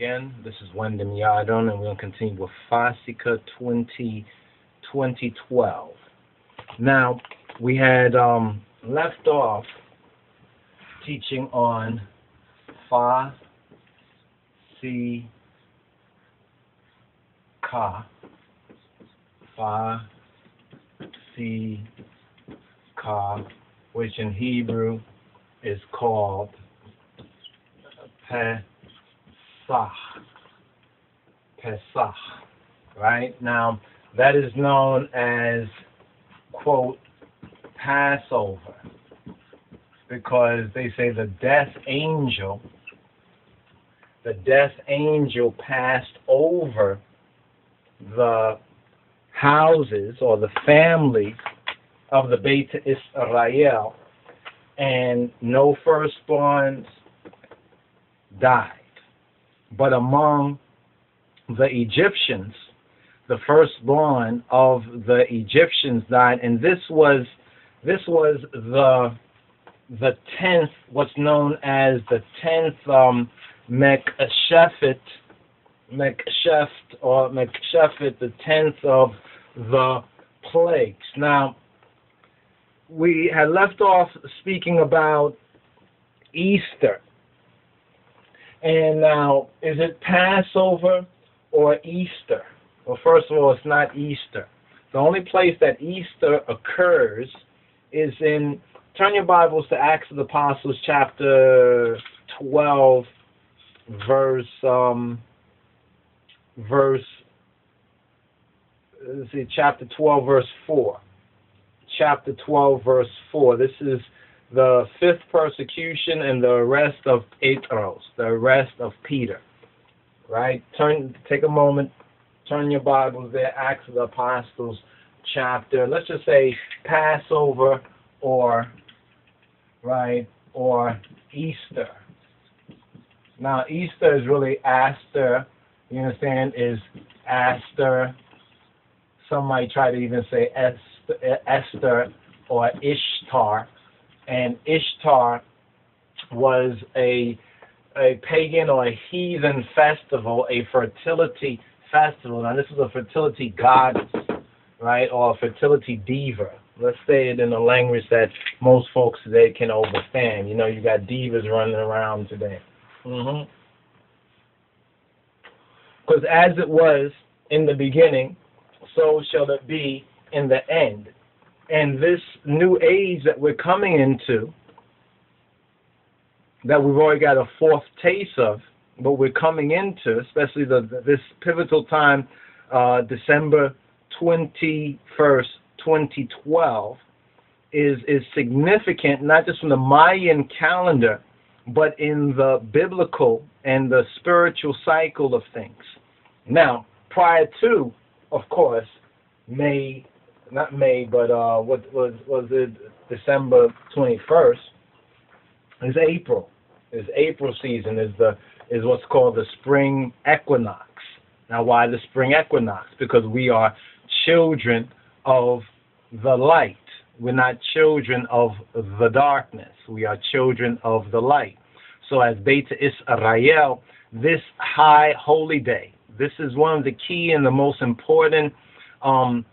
again. This is Wyndham Yadon, and we're going to continue with Fasika 20, 2012. Now, we had um, left off teaching on Fa, Si, Ka, Fa, Si, Ka, which in Hebrew is called Pe Pesach. Pesach. Right? Now, that is known as, quote, Passover. Because they say the death angel, the death angel passed over the houses or the families of the Beit Israel, and no firstborns died. But among the Egyptians, the firstborn of the Egyptians died, and this was this was the the tenth, what's known as the tenth um, Mekshefet, or Mekshefet, the tenth of the plagues. Now, we had left off speaking about Easter and now, is it Passover or Easter? Well, first of all, it's not Easter. The only place that Easter occurs is in, turn your Bibles to Acts of the Apostles, chapter 12, verse, um, verse, let's see, chapter 12, verse 4. Chapter 12, verse 4. This is the fifth persecution and the arrest of Petros, the arrest of Peter. Right? Turn take a moment, turn your Bibles there, Acts of the Apostles chapter, let's just say Passover or right, or Easter. Now Easter is really Aster, you understand, is Aster. Some might try to even say Esther or Ishtar and Ishtar was a a pagan or a heathen festival, a fertility festival. Now this is a fertility goddess, right, or a fertility diva. Let's say it in a language that most folks today can understand. You know, you got divas running around today. Because mm-hmm. as it was in the beginning, so shall it be in the end. And this new age that we're coming into, that we've already got a fourth taste of, but we're coming into, especially the, this pivotal time, uh, December 21st, 2012, is, is significant, not just from the Mayan calendar, but in the biblical and the spiritual cycle of things. Now, prior to, of course, May not May, but uh, what was was it December 21st? Is April. Is April season is the is what's called the spring equinox. Now, why the spring equinox? Because we are children of the light. We're not children of the darkness. We are children of the light. So, as Beta Israel, this high holy day, this is one of the key and the most important um,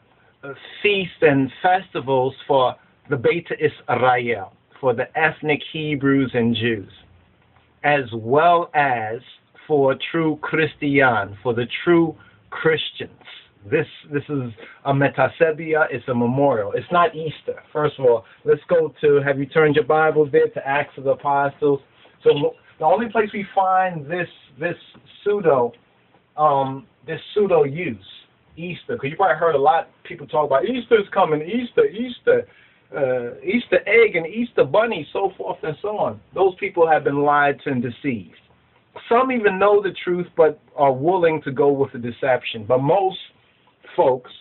feasts and festivals for the Beta Israel, for the ethnic Hebrews and Jews, as well as for true Christian, for the true Christians. This this is a metasebia, it's a memorial. It's not Easter. First of all, let's go to have you turned your Bibles there to Acts of the Apostles. So the only place we find this this pseudo um, this pseudo use Easter, because you probably heard a lot of people talk about Easter's coming, Easter, Easter, uh, Easter egg and Easter bunny, so forth and so on. Those people have been lied to and deceived. Some even know the truth but are willing to go with the deception. But most folks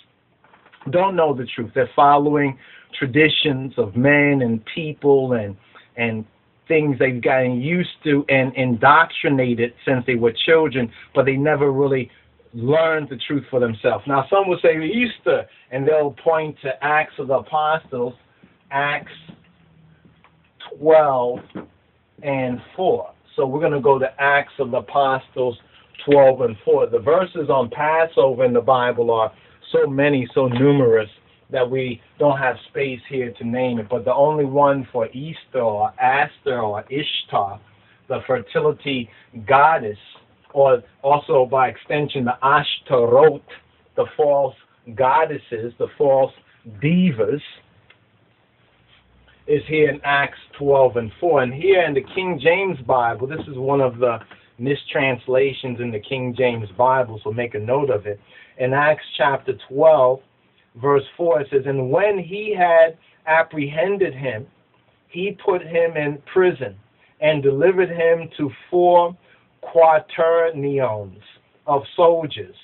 don't know the truth. They're following traditions of men and people and and things they've gotten used to and indoctrinated since they were children, but they never really learn the truth for themselves. Now, some will say Easter, and they'll point to Acts of the Apostles, Acts 12 and 4. So we're going to go to Acts of the Apostles 12 and 4. The verses on Passover in the Bible are so many, so numerous that we don't have space here to name it. But the only one for Easter or Aster or Ishtar, the fertility goddess, or also by extension the Ashtaroth, the false goddesses, the false divas, is here in Acts 12 and 4. And here in the King James Bible, this is one of the mistranslations in the King James Bible, so make a note of it. In Acts chapter 12, verse 4, it says, And when he had apprehended him, he put him in prison and delivered him to four quaternions of soldiers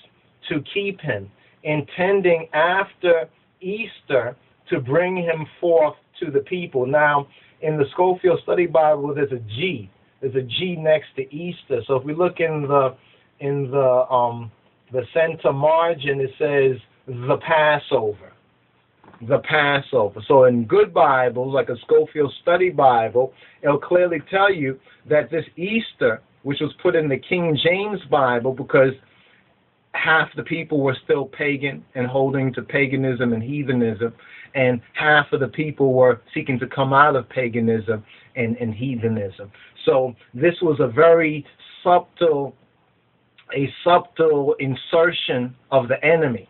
to keep him, intending after Easter to bring him forth to the people. Now, in the Scofield Study Bible, there's a G. There's a G next to Easter. So if we look in the in the um, the center margin, it says the Passover. The Passover. So in good Bibles, like a Scofield Study Bible, it'll clearly tell you that this Easter, which was put in the King James Bible because half the people were still pagan and holding to paganism and heathenism, and half of the people were seeking to come out of paganism and, and heathenism. So this was a very subtle, a subtle insertion of the enemy.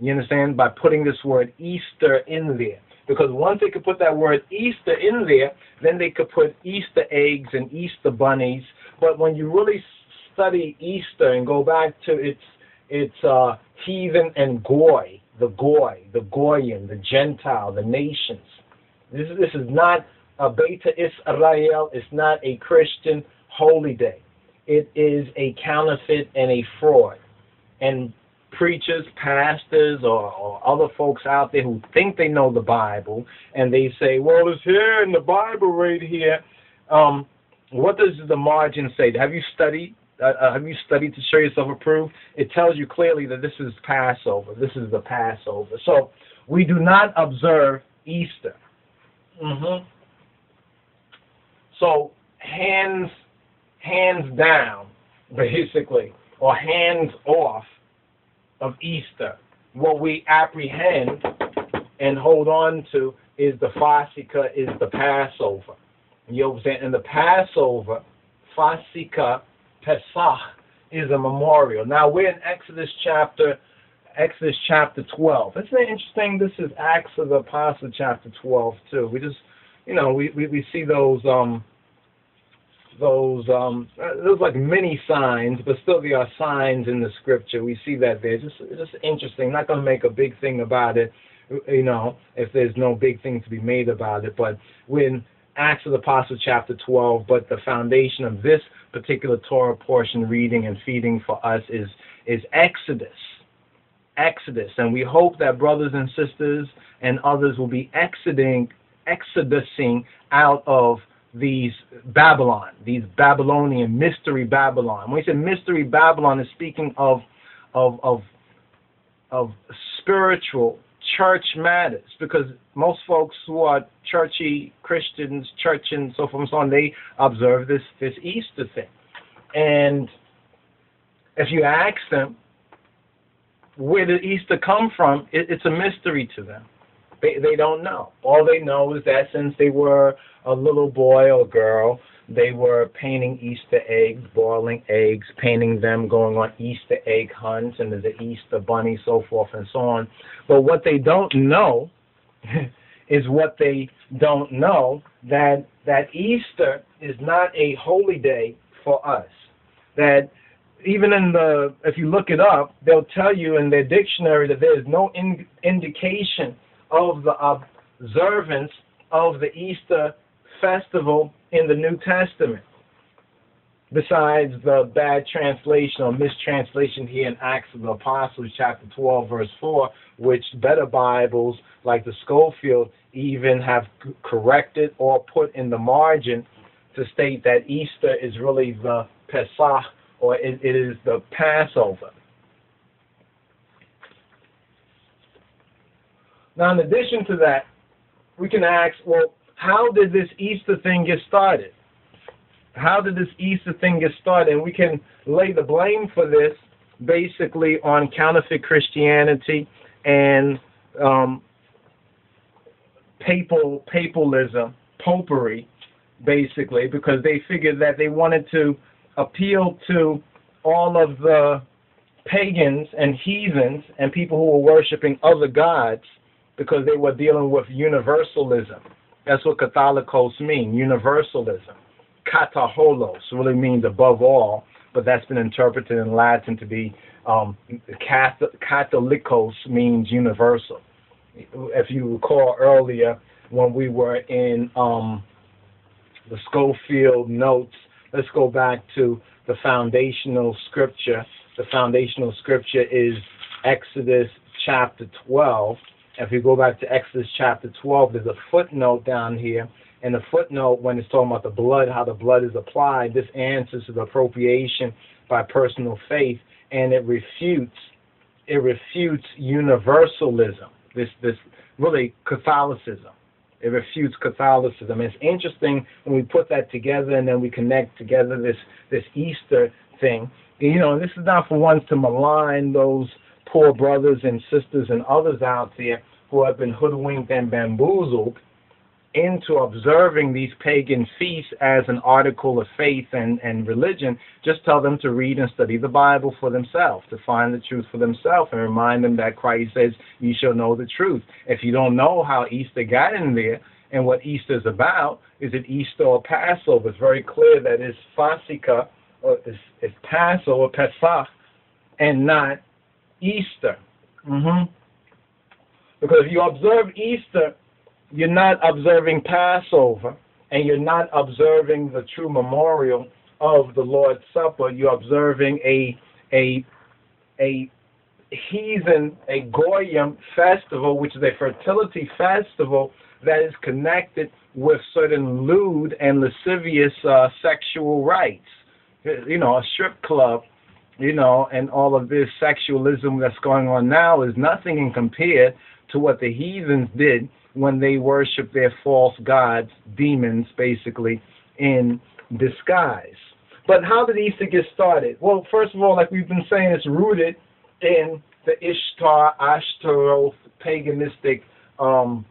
You understand? By putting this word Easter in there. Because once they could put that word Easter in there, then they could put Easter eggs and Easter bunnies. But when you really study Easter and go back to its its uh, heathen and goy, the goy, the goyim, the Gentile, the nations. This is, this is not a Beta Israel. It's not a Christian holy day. It is a counterfeit and a fraud. And preachers, pastors, or, or, other folks out there who think they know the Bible, and they say, "Well, it's here in the Bible right here." Um, what does the margin say? Have you studied? Uh, uh, have you studied to show yourself approved? It tells you clearly that this is Passover. This is the Passover. So we do not observe Easter. Mm-hmm. So hands hands down, basically, or hands off of Easter. What we apprehend and hold on to is the Fasika, is the Passover. You know what I'm saying? And the Passover, Fasika, Pesach, is a memorial. Now we're in Exodus chapter Exodus chapter 12. Isn't it interesting? This is Acts of the Apostle chapter 12 too. We just, you know, we, we, we see those um those um those like many signs, but still there are signs in the scripture. We see that there. Just just interesting. Not going to make a big thing about it, you know, if there's no big thing to be made about it. But when Acts of the Apostle chapter 12, but the foundation of this particular Torah portion reading and feeding for us is is Exodus. Exodus, and we hope that brothers and sisters and others will be exiting, exodusing out of these Babylon, these Babylonian mystery Babylon. When we say mystery Babylon, is speaking of of of of spiritual church matters because most folks who are churchy Christians, church and so forth and so on, they observe this this Easter thing. And if you ask them where did Easter come from, it, it's a mystery to them. They they don't know. All they know is that since they were a little boy or girl, they were painting Easter eggs, boiling eggs, painting them, going on Easter egg hunts, and an Easter bunny, so forth and so on. But what they don't know is what they don't know that that Easter is not a holy day for us. That even in the if you look it up, they'll tell you in their dictionary that there is no in, indication of the observance of the Easter festival in the New Testament. Besides the bad translation or mistranslation here in Acts of the Apostles, chapter 12, verse 4, which better Bibles like the Scofield even have corrected or put in the margin to state that Easter is really the Pesach or it, it is the Passover. Now, in addition to that, we can ask, well, how did this Easter thing get started? how did this Easter thing get started? And we can lay the blame for this basically on counterfeit Christianity and um, papal papalism, popery, basically, because they figured that they wanted to appeal to all of the pagans and heathens and people who were worshiping other gods because they were dealing with universalism. That's what Catholicos mean, universalism. Kataholos really means above all, but that's been interpreted in Latin to be um, Catholicos means universal. If you recall earlier when we were in um, the Scofield notes, let's go back to the foundational scripture. The foundational scripture is Exodus chapter 12. If you go back to Exodus chapter 12, there's a footnote down here. And the footnote, when it's talking about the blood, how the blood is applied, this answers to the appropriation by personal faith, and it refutes it refutes universalism. This this really Catholicism. It refutes Catholicism. It's interesting when we put that together and then we connect together this this Easter thing. You know, this is not for ones to malign those poor brothers and sisters and others out there who have been hoodwinked and bamboozled into observing these pagan feasts as an article of faith and, and religion, just tell them to read and study the Bible for themselves, to find the truth for themselves, and remind them that Christ says, You shall know the truth. If you don't know how Easter got in there and what Easter is about, is it Easter or Passover? It's very clear that it's Fasika, or it's, it's Passover, Pesach, and not Easter. Mm-hmm. Because if you observe Easter, you're not observing Passover and you're not observing the true memorial of the Lord's Supper. You're observing a a a heathen, a Goyim festival, which is a fertility festival that is connected with certain lewd and lascivious uh, sexual rites. You know, a strip club, you know, and all of this sexualism that's going on now is nothing in compared to what the heathens did when they worship their false gods, demons, basically, in disguise. But how did Easter get started? Well, first of all, like we've been saying, it's rooted in the Ishtar, Ashtaroth, paganistic um,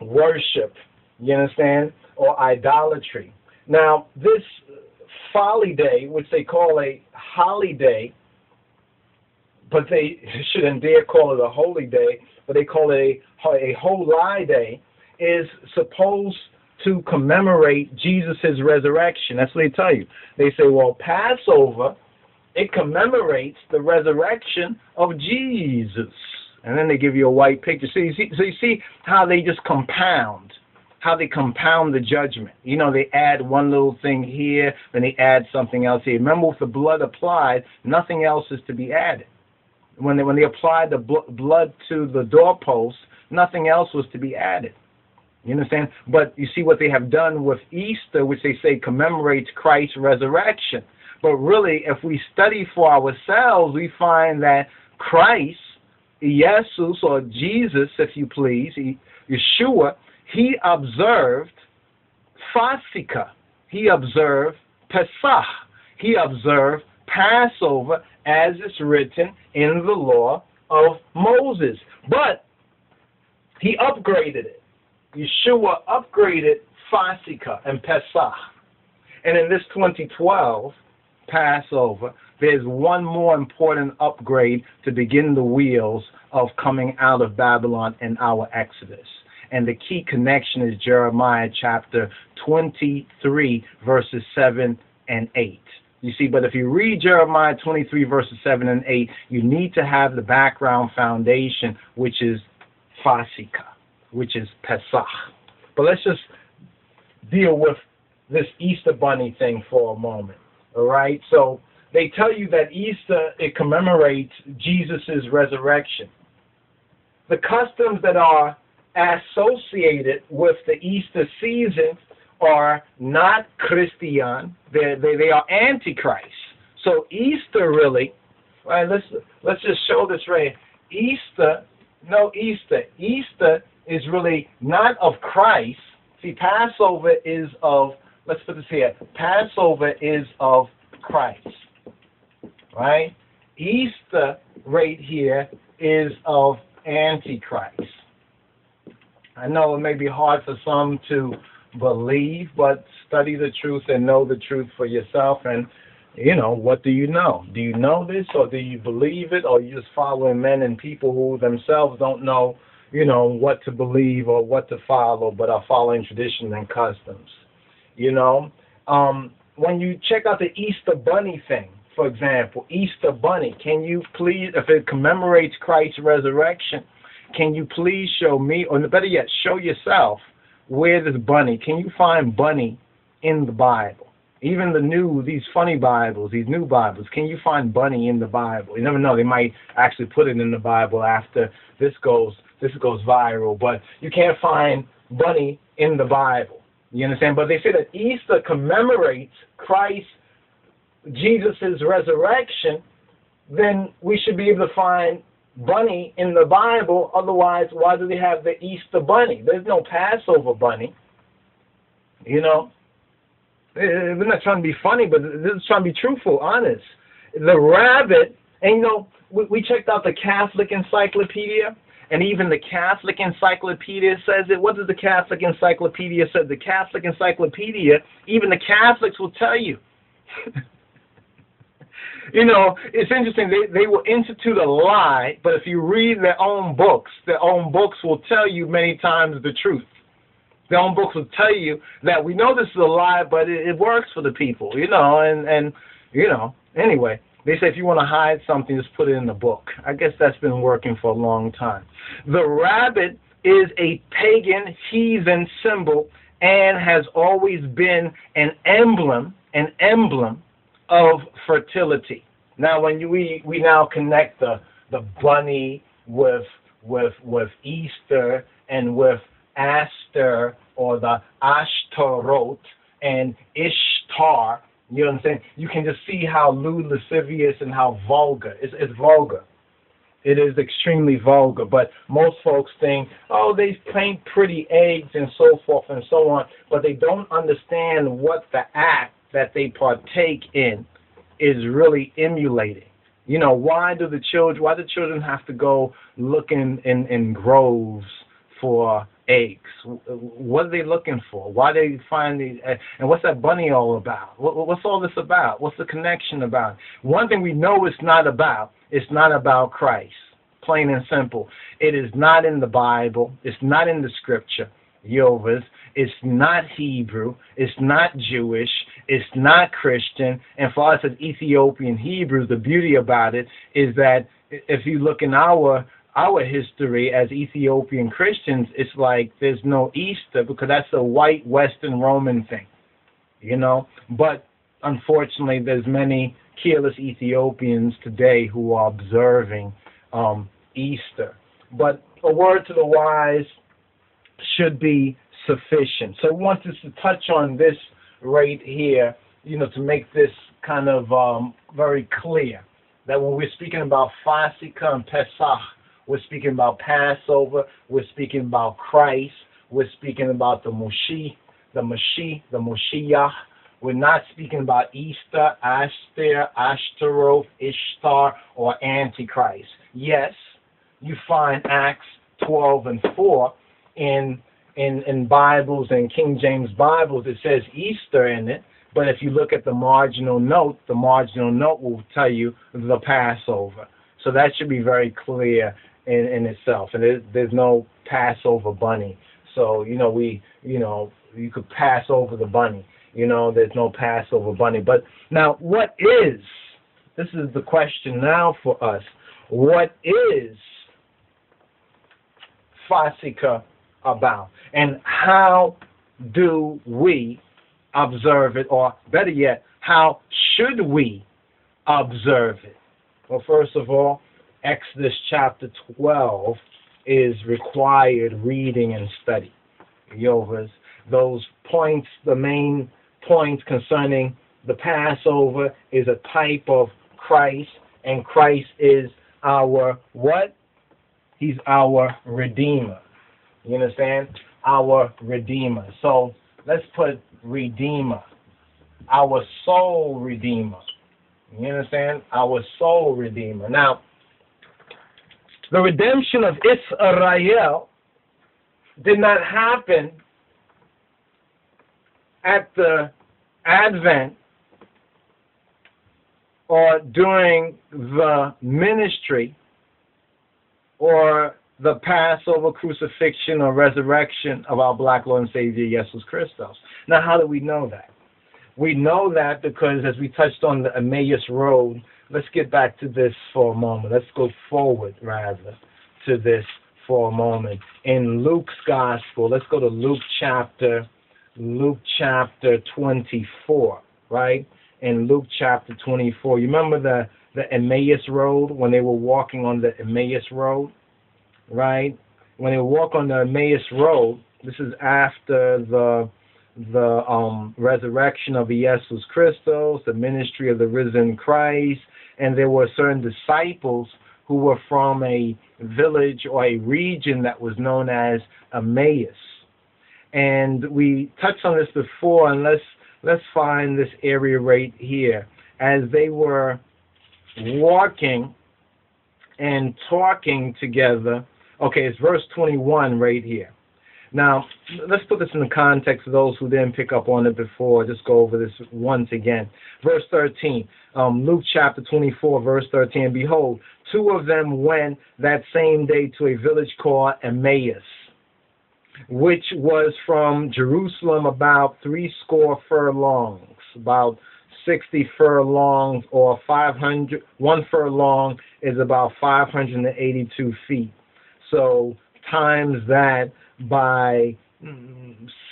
worship. You understand? Or idolatry. Now, this folly day, which they call a holiday, but they shouldn't dare call it a holy day, but they call it a, a holy day, is supposed to commemorate Jesus' resurrection. That's what they tell you. They say, well, Passover, it commemorates the resurrection of Jesus. And then they give you a white picture. So you see, so you see how they just compound, how they compound the judgment. You know, they add one little thing here, then they add something else here. Remember, with the blood applied, nothing else is to be added when they when they applied the bl- blood to the doorpost, nothing else was to be added. You understand? But you see what they have done with Easter, which they say commemorates Christ's resurrection. But really, if we study for ourselves, we find that Christ, Jesus or Jesus, if you please, Yeshua, he observed Fasika. He observed Pesach. He observed Passover as it's written in the law of Moses. But he upgraded it. Yeshua upgraded Fasika and Pesach. And in this 2012 Passover, there's one more important upgrade to begin the wheels of coming out of Babylon and our Exodus. And the key connection is Jeremiah chapter 23, verses 7 and 8. You see, but if you read Jeremiah 23, verses 7 and 8, you need to have the background foundation, which is Fasika, which is Pesach. But let's just deal with this Easter bunny thing for a moment. All right? So they tell you that Easter, it commemorates Jesus' resurrection. The customs that are associated with the Easter season are not Christian. They they they are antichrist. So Easter really, right? Let's let's just show this right. Easter, no Easter. Easter is really not of Christ. See, Passover is of let's put this here. Passover is of Christ, right? Easter right here is of Antichrist. I know it may be hard for some to believe, but study the truth and know the truth for yourself. And, you know, what do you know? Do you know this or do you believe it or you just following men and people who themselves don't know, you know, what to believe or what to follow, but are following tradition and customs? You know, um, when you check out the Easter Bunny thing, for example, Easter Bunny, can you please, if it commemorates Christ's resurrection, can you please show me, or better yet, show yourself where this bunny, can you find bunny in the Bible? Even the new, these funny Bibles, these new Bibles, can you find bunny in the Bible? You never know, they might actually put it in the Bible after this goes, this goes viral, but you can't find bunny in the Bible. You understand? But they say that Easter commemorates Christ, Jesus' resurrection, then we should be able to find bunny in the Bible. Otherwise, why do they have the Easter bunny? There's no Passover bunny. You know, eh, eh, we're not trying to be funny, but this is trying to be truthful, honest. The rabbit, and you know, we, we checked out the Catholic Encyclopedia, and even the Catholic Encyclopedia says it. What does the Catholic Encyclopedia say? The Catholic Encyclopedia, even the Catholics will tell you. you know, it's interesting. They they will institute a lie, but if you read their own books, their own books will tell you many times the truth. Their own books will tell you that we know this is a lie, but it, it works for the people, you know, and and you know. Anyway, they say if you want to hide something, just put it in the book. I guess that's been working for a long time. The rabbit is a pagan heathen symbol and has always been an emblem, an emblem of fertility. Now, when you, we we now connect the the bunny with with with Easter and with Aster or the Ashtaroth and Ishtar, you know what I'm saying? You can just see how lewd, lascivious, and how vulgar. It's, it's vulgar. It is extremely vulgar. But most folks think, oh, they paint pretty eggs and so forth and so on, but they don't understand what the act that they partake in is really emulating. You know, why do the children why do children have to go looking in, in groves for eggs? What are they looking for? Why they find these? And what's that bunny all about? what's all this about? What's the connection about? One thing we know it's not about. It's not about Christ. Plain and simple. It is not in the Bible. It's not in the Scripture. Yovas. It's not Hebrew. It's not Jewish. It's not Christian. And for us as Ethiopian Hebrews, the beauty about it is that if you look in our our history as Ethiopian Christians, it's like there's no Easter because that's a white Western Roman thing, you know. But unfortunately, there's many careless Ethiopians today who are observing um, Easter. But a word to the wise should be sufficient. So I want us to touch on this right here, you know, to make this kind of um, very clear that when we're speaking about Fasika and Pesach, we're speaking about Passover, we're speaking about Christ, we're speaking about the Moshi, the Mashi, the Moshiach. We're not speaking about Easter, Aster, Ashtaroth, Ishtar, or Antichrist. Yes, you find Acts 12 and 4 in in in Bibles and King James Bibles it says Easter in it, but if you look at the marginal note, the marginal note will tell you the Passover. So that should be very clear in, in itself. And there's, no Passover bunny. So you know we you know you could pass over the bunny. You know there's no Passover bunny. But now what is? This is the question now for us. What is Fasika about? And how do we observe it? Or better yet, how should we observe it? Well, first of all, Exodus chapter 12 is required reading and study. Yovas, those points, the main points concerning the Passover is a type of Christ, and Christ is our what? He's our Redeemer. You understand? Our Redeemer. So let's put redeemer, our soul redeemer. You understand? Our soul redeemer. Now, the redemption of Israel did not happen at the advent or during the ministry or the Passover crucifixion or resurrection of our black Lord and Savior Jesus Christos. Now, how do we know that? We know that because as we touched on the Emmaus Road, let's get back to this for a moment. Let's go forward, rather, to this for a moment. In Luke's Gospel, let's go to Luke chapter, Luke chapter 24, right? In Luke chapter 24. You remember the, the Emmaus Road when they were walking on the Emmaus Road? Right? When they walk on the Emmaus Road, this is after the the um, resurrection of Jesus Christos, the ministry of the risen Christ, and there were certain disciples who were from a village or a region that was known as Emmaus. And we touched on this before, and let's let's find this area right here. As they were walking and talking together, Okay, it's verse 21 right here. Now, let's put this in the context of those who didn't pick up on it before. Just go over this once again. Verse 13, um, Luke chapter 24, verse 13. Behold, two of them went that same day to a village called Emmaus, which was from Jerusalem about three score furlongs, about 60 furlongs or 500. One furlong is about 582 feet. So times that by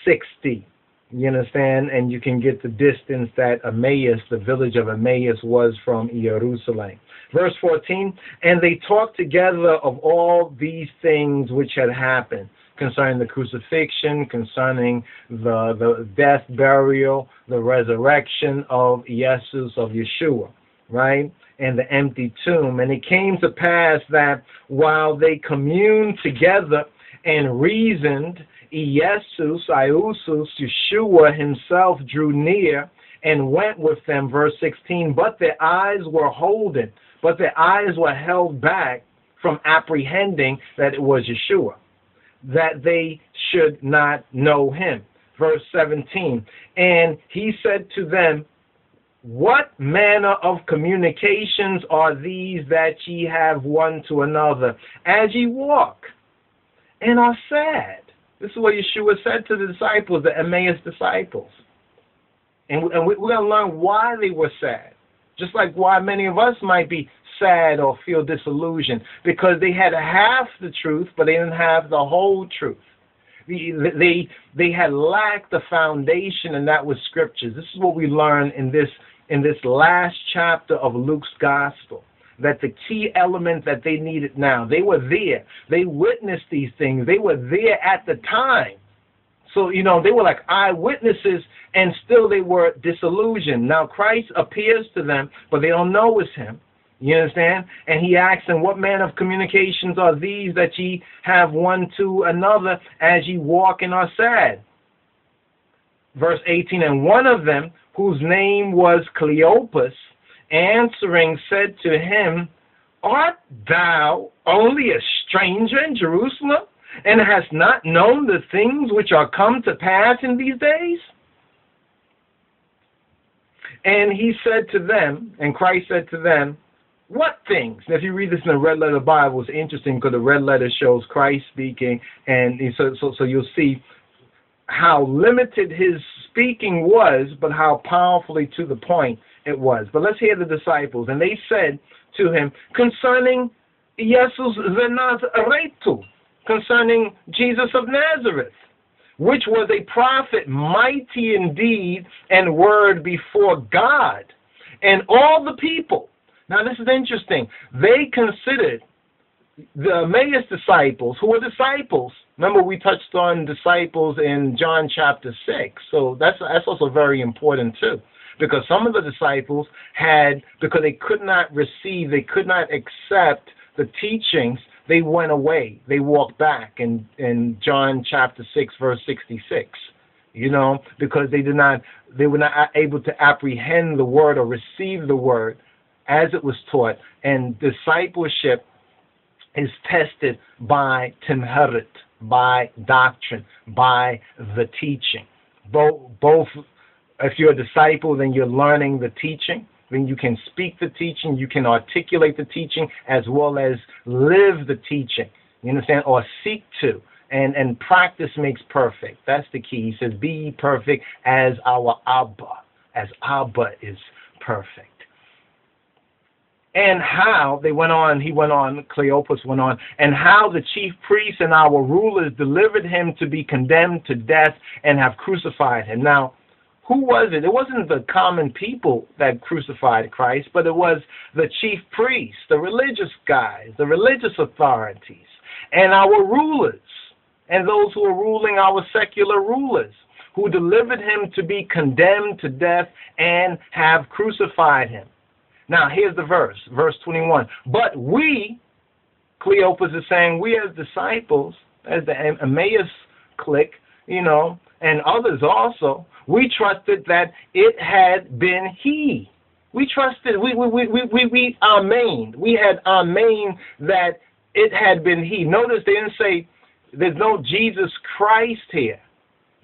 60. You understand? And you can get the distance that Emmaus, the village of Emmaus, was from Jerusalem. Verse 14, and they talked together of all these things which had happened concerning the crucifixion, concerning the, the death, burial, the resurrection of Jesus, of Yeshua, right? and the empty tomb. And it came to pass that while they communed together and reasoned, Iesus, Iusus, Yeshua himself drew near and went with them, verse 16. But their eyes were holden, but their eyes were held back from apprehending that it was Yeshua, that they should not know him. Verse 17. And he said to them, what manner of communications are these that ye have one to another as ye walk and are sad? This is what Yeshua said to the disciples, the Emmaus disciples. And, we're going to learn why they were sad. Just like why many of us might be sad or feel disillusioned. Because they had half the truth, but they didn't have the whole truth. They, they had lacked the foundation, and that was scriptures. This is what we learn in this in this last chapter of Luke's gospel that the key element that they needed now, they were there. They witnessed these things. They were there at the time. So, you know, they were like eyewitnesses and still they were disillusioned. Now Christ appears to them, but they don't know it's him. You understand? And he asks them, What manner of communications are these that ye have one to another as ye walk and are sad? Verse 18, and one of them, whose name was Cleopas, answering said to him, Art thou only a stranger in Jerusalem, and hast not known the things which are come to pass in these days? And he said to them, and Christ said to them, What things? Now, if you read this in the red letter Bible, it's interesting because the red letter shows Christ speaking, and so, so, so you'll see how limited his speaking was, but how powerfully to the point it was. But let's hear the disciples. And they said to him, concerning Jesus the Nazareth, concerning Jesus of Nazareth, which was a prophet, mighty in deed and word before God and all the people. Now, this is interesting. They considered the Emmaus disciples, who were disciples, remember we touched on disciples in John chapter 6, so that's, that's also very important too. Because some of the disciples had, because they could not receive, they could not accept the teachings, they went away. They walked back in, in John chapter 6, verse 66. you know, because they did not, they were not able to apprehend the word or receive the word as it was taught. And discipleship is tested by timherit, by doctrine, by the teaching. Both, both, if you're a disciple, then you're learning the teaching. Then you can speak the teaching, you can articulate the teaching, as well as live the teaching. You understand? Or seek to and and practice makes perfect. That's the key. He says, "Be perfect as our Abba, as Abba is perfect." And how they went on, he went on, Cleopas went on, and how the chief priests and our rulers delivered him to be condemned to death and have crucified him. Now, who was it? It wasn't the common people that crucified Christ, but it was the chief priests, the religious guys, the religious authorities, and our rulers and those who are ruling our secular rulers, who delivered him to be condemned to death and have crucified him. Now, here's the verse, verse 21. But we, Cleopas is saying, we as disciples, as the Emmaus clique, you know, and others also, we trusted that it had been he. We trusted, we, we, we, we, we, we amained. We had amained that it had been he. Notice they didn't say there's no Jesus Christ here.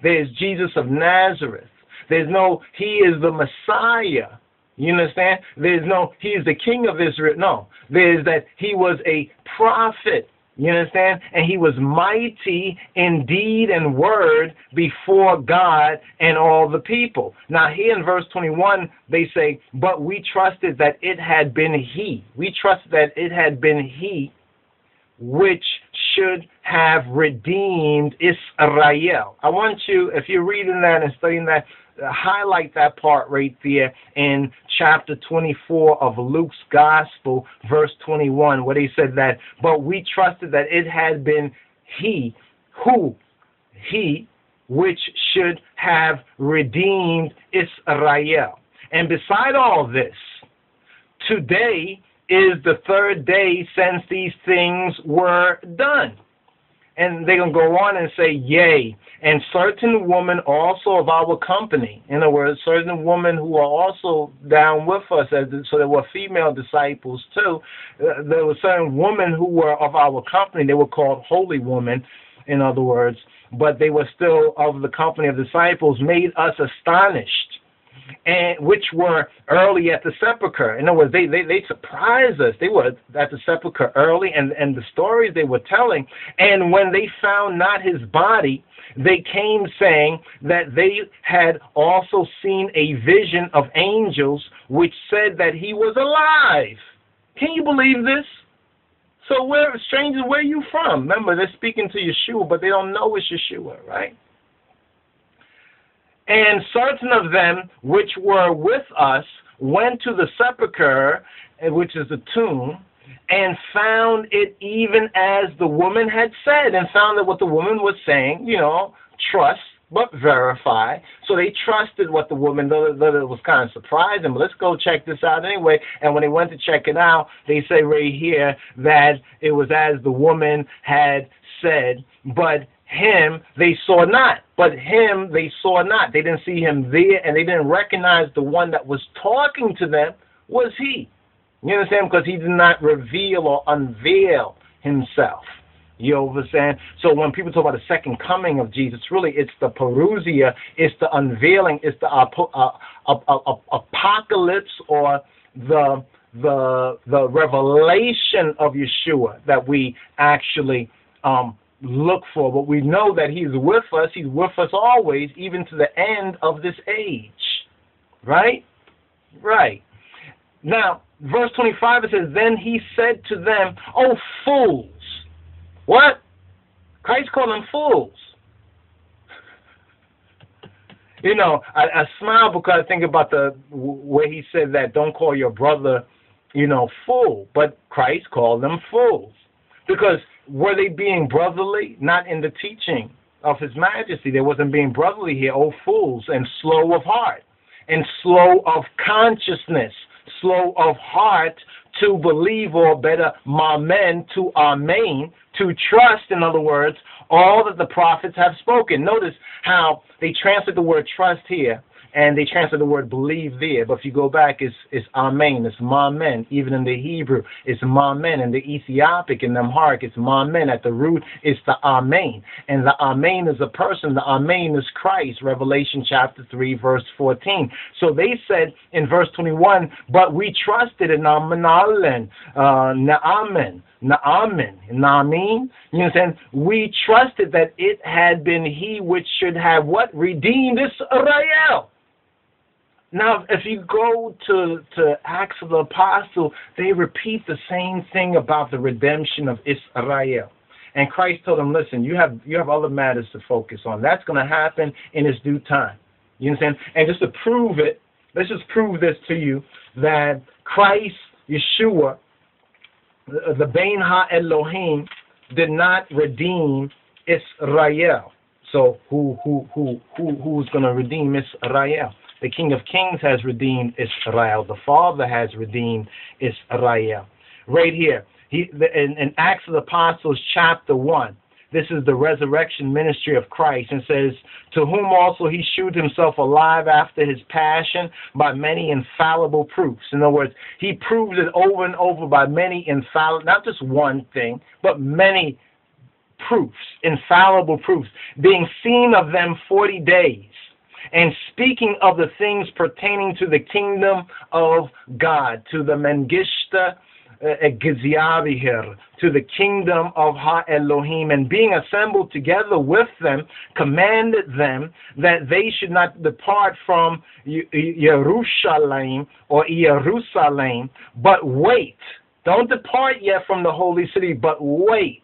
There's Jesus of Nazareth. There's no, he is the Messiah. You understand? There's no, he is the King of Israel. No. There's that he was a prophet. You understand? And he was mighty in deed and word before God and all the people. Now, here in verse 21, they say, But we trusted that it had been he. We trusted that it had been he which should have redeemed Israel. I want you, if you're reading that and studying that, highlight that part right there in chapter 24 of Luke's Gospel, verse 21, where he said that, but we trusted that it had been he who, he, which should have redeemed Israel. And beside all this, today is the third day since these things were done. And they're going to go on and say, Yea, and certain women also of our company, in other words, certain women who are also down with us, so there were female disciples too. Uh, there were certain women who were of our company. They were called holy women, in other words, but they were still of the company of disciples, made us astonished and which were early at the sepulchre. In other words, they, they, they surprised us. They were at the sepulchre early, and, and the stories they were telling. And when they found not his body, they came saying that they had also seen a vision of angels which said that he was alive. Can you believe this? So where strangers, where are you from? Remember, they're speaking to Yeshua, but they don't know it's Yeshua, right? And certain of them which were with us went to the sepulchre, eh, which is the tomb, and found it even as the woman had said, and found that what the woman was saying, you know, trust but verify. So they trusted what the woman, though, though it was kind of surprising, but let's go check this out anyway. And when they went to check it out, they say right here that it was as the woman had said, but him they saw not, but him they saw not. They didn't see him there, and they didn't recognize the one that was talking to them was he. You understand? Because he did not reveal or unveil himself. You understand? So when people talk about the second coming of Jesus, really it's the parousia, it's the unveiling, it's the uh, uh, uh, apocalypse or the the the revelation of Yeshua that we actually um, look for. But we know that He's with us. He's with us always, even to the end of this age. Right? Right. Now, verse 25 it says, Then he said to them, Oh, fools. What? Christ called them fools. You know, I, I smile because I think about the where he said that don't call your brother, you know, fool. But Christ called them fools. Because were they being brotherly? Not in the teaching of His Majesty. They wasn't being brotherly here. Oh, fools, and slow of heart, and slow of consciousness, slow of heart to believe, or better, my men to amen, to trust, in other words, all that the prophets have spoken. Notice how they translate the word trust here and they translate the word believe there. But if you go back, it's it's amen, it's mamen. Even in the Hebrew, it's mamen. In the Ethiopic, in the Amharic, it's mamen. At the root, it's the amen. And the amen is a person. The amen is Christ. Revelation chapter 3, verse 14. So they said in verse 21, but we trusted in Amen, uh, Naaman. Naaman, Naamin, you saying? We trusted that it had been he which should have what? Redeemed Israel. Now, if you go to, to Acts of the Apostle, they repeat the same thing about the redemption of Israel. And Christ told them, listen, you have you have other matters to focus on. That's going to happen in its due time. You understand? And just to prove it, let's just prove this to you that Christ, Yeshua, the, the Bein Ha Elohim, did not redeem Israel. So who who who who who's going to redeem Israel? The King of Kings has redeemed Israel. The Father has redeemed Israel. Right here, he, in, in Acts of the Apostles, chapter 1, this is the resurrection ministry of Christ and says, To whom also he shewed himself alive after his passion by many infallible proofs. In other words, he proved it over and over by many infallible, not just one thing, but many proofs, infallible proofs, being seen of them 40 days and speaking of the things pertaining to the kingdom of God, to the Mengishta eh, eh, Geziavihir, to the kingdom of Ha Elohim, and being assembled together with them, commanded them that they should not depart from Jerusalem or Jerusalem, but wait. Don't depart yet from the holy city, but wait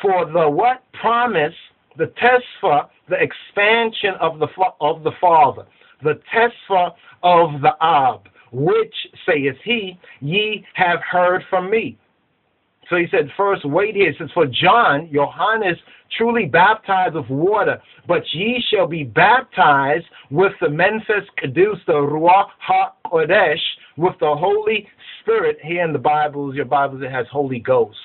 for the what promise the tesfa, the expansion of the of the Father, the tesfa of the Ab, which saith he, ye have heard from me. So he said, first, wait here. It says, for John, Johannes, truly baptized with water, but ye shall be baptized with the Memphis Kadus, the Ruach HaKodesh, with the Holy Spirit. Here in the Bibles, your Bibles, it has Holy Ghost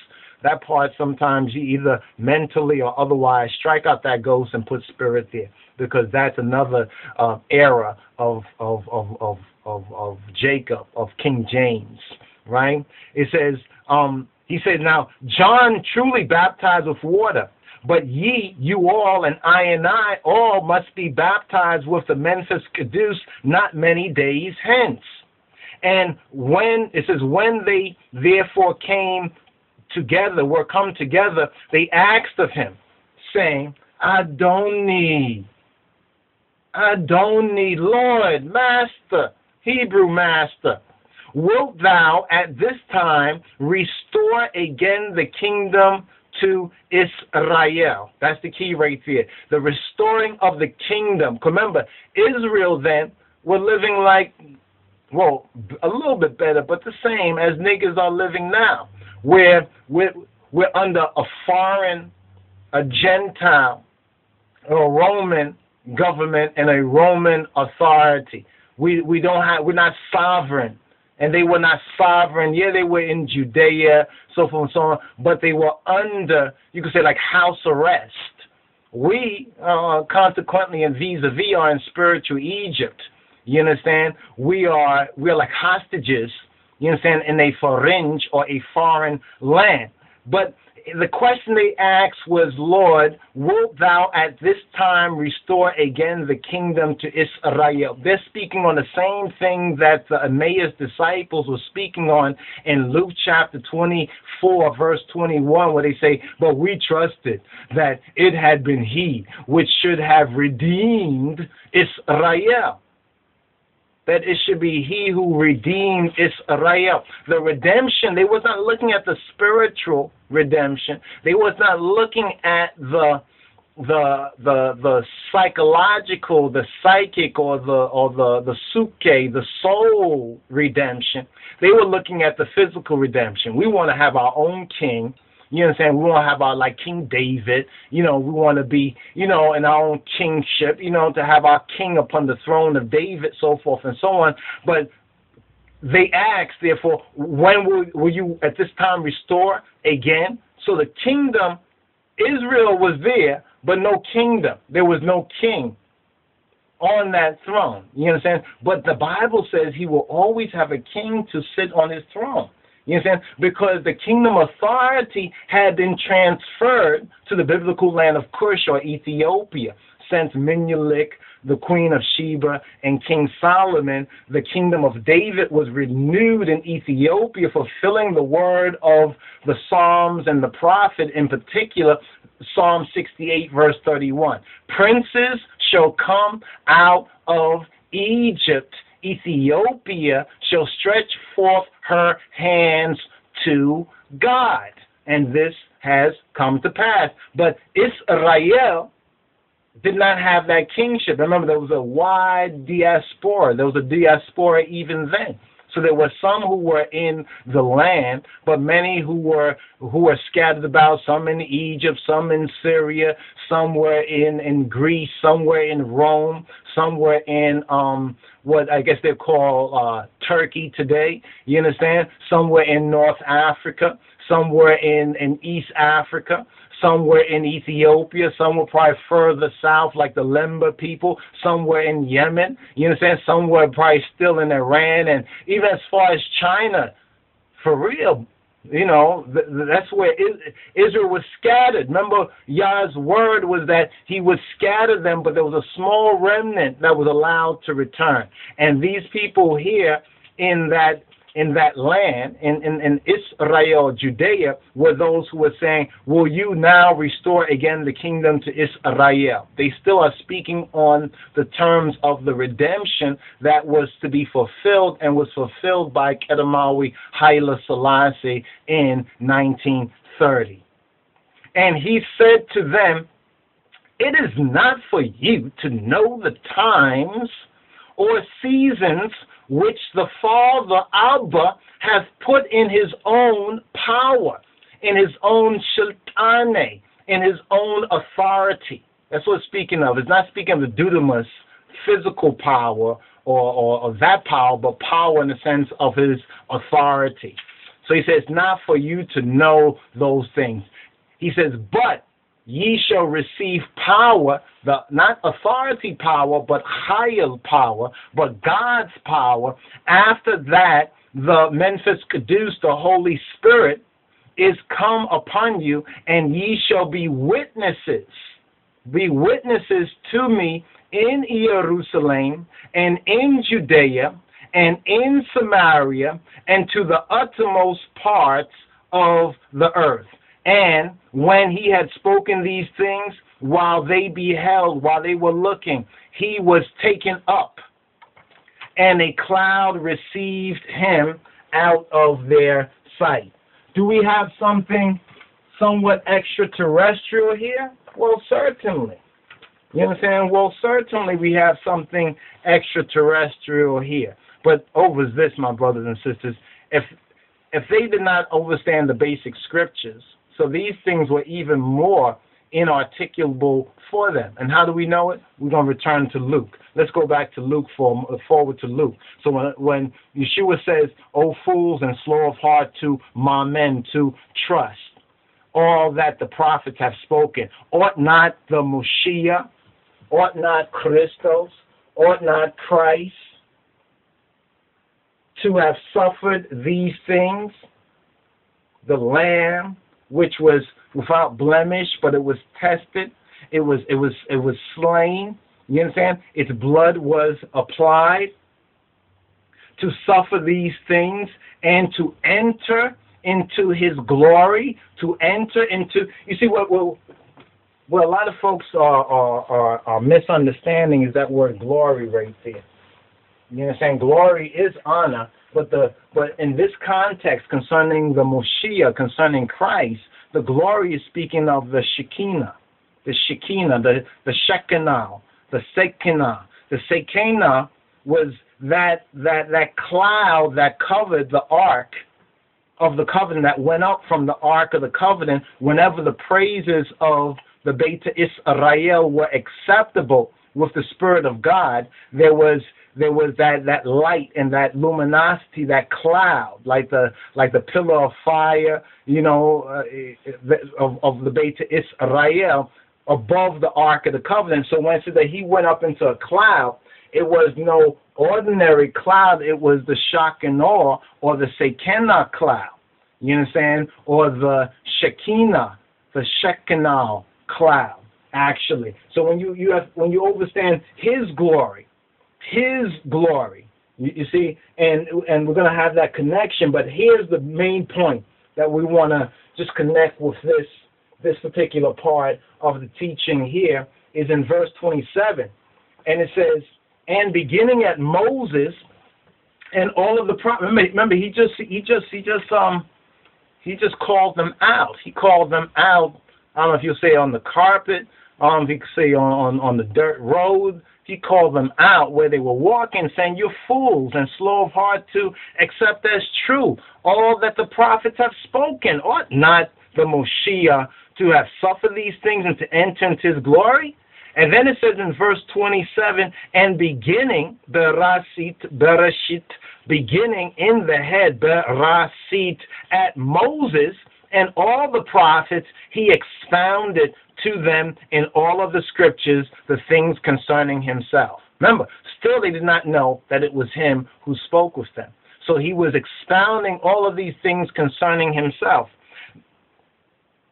that part sometimes you either mentally or otherwise strike out that ghost and put spirit there because that's another uh, era of of, of of of of Jacob of King James, right? It says um, he says now John truly baptized with water. But ye, you all, and I and I, all must be baptized with the Memphis Kadus not many days hence. And when, it says, when they therefore came together, were come together, they asked of him, saying, I don't need, I don't need, Lord, Master, Hebrew Master, wilt thou at this time restore again the kingdom to Israel? That's the key right there. The restoring of the kingdom. Remember, Israel then were living like, well, a little bit better, but the same as niggas are living now where we're, we're under a foreign, a Gentile, a Roman government and a Roman authority. We, we don't have, we're not sovereign. And they were not sovereign. Yeah, they were in Judea, so forth and so on, but they were under, you could say, like house arrest. We, uh, consequently, and vis-a-vis, are in spiritual Egypt. You understand? We are, we're like hostages you understand, in a foreign or a foreign land. But the question they asked was, Lord, wilt thou at this time restore again the kingdom to Israel? They're speaking on the same thing that the Emmaus disciples were speaking on in Luke chapter 24, verse 21, where they say, But we trusted that it had been he which should have redeemed Israel that it should be he who redeemed Israel. The redemption, they was not looking at the spiritual redemption. They was not looking at the the the the psychological, the psychic or the or the the suke, the soul redemption. They were looking at the physical redemption. We want to have our own king you know what I'm saying? We want to have our like King David. You know, we want to be, you know, in our own kingship. You know, to have our king upon the throne of David, so forth and so on. But they ask, therefore, when will, will you at this time restore again? So the kingdom, Israel was there, but no kingdom. There was no king on that throne. You understand? But the Bible says he will always have a king to sit on his throne. You understand? Because the kingdom authority had been transferred to the biblical land of Cush or Ethiopia since Menelik, the queen of Sheba, and King Solomon. The kingdom of David was renewed in Ethiopia, fulfilling the word of the Psalms and the prophet, in particular, Psalm 68, verse 31. Princes shall come out of Egypt. Ethiopia shall stretch forth her hands to God. And this has come to pass. But Israel did not have that kingship. Remember, there was a wide diaspora. There was a diaspora even then. So there were some who were in the land, but many who were who were scattered about. Some in Egypt, some in Syria, some were in in Greece, some were in Rome, some were in um what I guess they call uh, Turkey today. You understand? Some were in North Africa, some were in in East Africa. Some were in Ethiopia. Some were probably further south, like the Lemba people. Some were in Yemen. You understand? Some were probably still in Iran. And even as far as China, for real, you know, that's where Israel was scattered. Remember, Yah's word was that he would scatter them, but there was a small remnant that was allowed to return. And these people here in that in that land, in, in, in Israel, Judea, were those who were saying, Will you now restore again the kingdom to Israel? They still are speaking on the terms of the redemption that was to be fulfilled and was fulfilled by Kedemawi Haile Selassie in 1930. And he said to them, It is not for you to know the times or seasons which the Father Abba has put in his own power, in his own shiltane, in his own authority. That's what it's speaking of. It's not speaking of the dudamus, physical power or, or, or that power, but power in the sense of his authority. So he says, not for you to know those things. He says, but ye shall receive power, the not authority power, but higher power, but God's power. After that, the Memphis Kadus, the Holy Spirit, is come upon you, and ye shall be witnesses, be witnesses to me in Jerusalem and in Judea and in Samaria and to the uttermost parts of the earth. And when he had spoken these things, while they beheld, while they were looking, he was taken up, and a cloud received him out of their sight. Do we have something somewhat extraterrestrial here? Well, certainly. You understand? Well, certainly we have something extraterrestrial here. But oh, over this, my brothers and sisters, if if they did not understand the basic scriptures, so these things were even more inarticulable for them. And how do we know it? We're going to return to Luke. Let's go back to Luke, for, uh, forward to Luke. So when, when Yeshua says, O fools and slow of heart to my men to trust all that the prophets have spoken, ought not the Moshiach, ought not Christos, ought not Christ to have suffered these things? The Lamb which was without blemish, but it was tested. It was it was it was slain. You understand? Its blood was applied to suffer these things and to enter into his glory, to enter into you see what well what a lot of folks are, are, are, are misunderstanding is that word glory right there. You understand? Glory is honor, but the but in this context concerning the Moshiach, concerning Christ, the glory is speaking of the Shekinah, the Shekinah, the, the Shekinah, the Shekinah. The Shekinah was that that that cloud that covered the ark of the covenant that went up from the ark of the covenant whenever the praises of the Beta Israel were acceptable with the Spirit of God, there was there was that, that light and that luminosity, that cloud, like the like the pillar of fire, you know, uh, of, of the Beit Israel above the Ark of the Covenant. So when it said that he went up into a cloud, it was no ordinary cloud. It was the Shekinah or the Shekinah cloud. You understand? Or the Shekinah, the Shekinah cloud. Actually, so when you you have when you understand His glory, His glory, you, you see, and and we're gonna have that connection. But here's the main point that we want to just connect with this this particular part of the teaching here is in verse 27. And it says, and beginning at Moses and all of the prophets. Remember, remember, he just he just he just um he just called them out. He called them out. I don't know if you'll say on the carpet, um, if you say on, on on the dirt road. He called them out where they were walking, saying, "You're fools and slow of heart to accept as true all that the prophets have spoken. Ought not the Moshiach to have suffered these things and to enter into his glory. And then it says in verse 27, and beginning, Berasit, Bereshit, beginning in the head, Berasit, at Moses and all the prophets, he expounded to them in all of the scriptures the things concerning himself. Remember, still they did not know that it was him who spoke with them. So he was expounding all of these things concerning himself.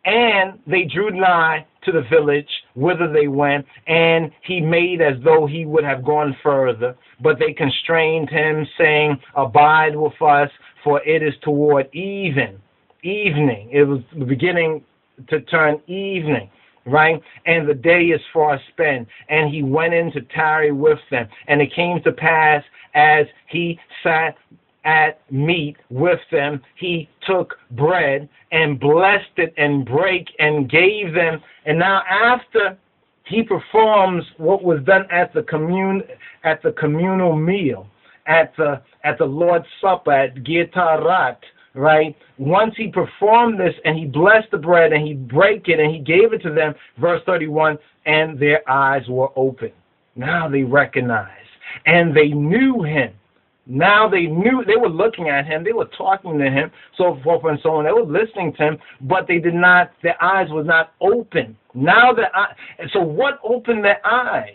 And they drew nigh to the village whither they went, and he made as though he would have gone further. But they constrained him, saying, Abide with us, for it is toward even, evening. It was beginning to turn evening right? And the day is far spent. And he went in to tarry with them. And it came to pass as he sat at meat with them, he took bread and blessed it and break and gave them. And now after he performs what was done at the commune at the communal meal, at the at the Lord's Supper at Gitarat, right? Once he performed this and he blessed the bread and he break it and he gave it to them, verse 31, and their eyes were open. Now they recognized and they knew him now they knew they were looking at him, they were talking to him, so forth and so on. They were listening to him, but they did not. Their eyes were not open. Now that so what opened their eyes?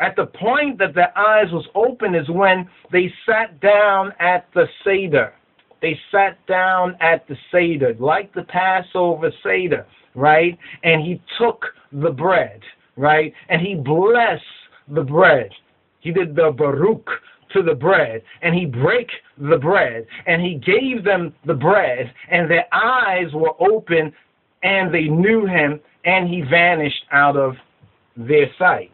At the point that their eyes was open is when they sat down at the seder. They sat down at the seder, like the Passover seder, right? And he took the bread, right? And he blessed the bread. He did the Baruch to the bread, and he brake the bread, and he gave them the bread, and their eyes were open, and they knew him, and he vanished out of their sight.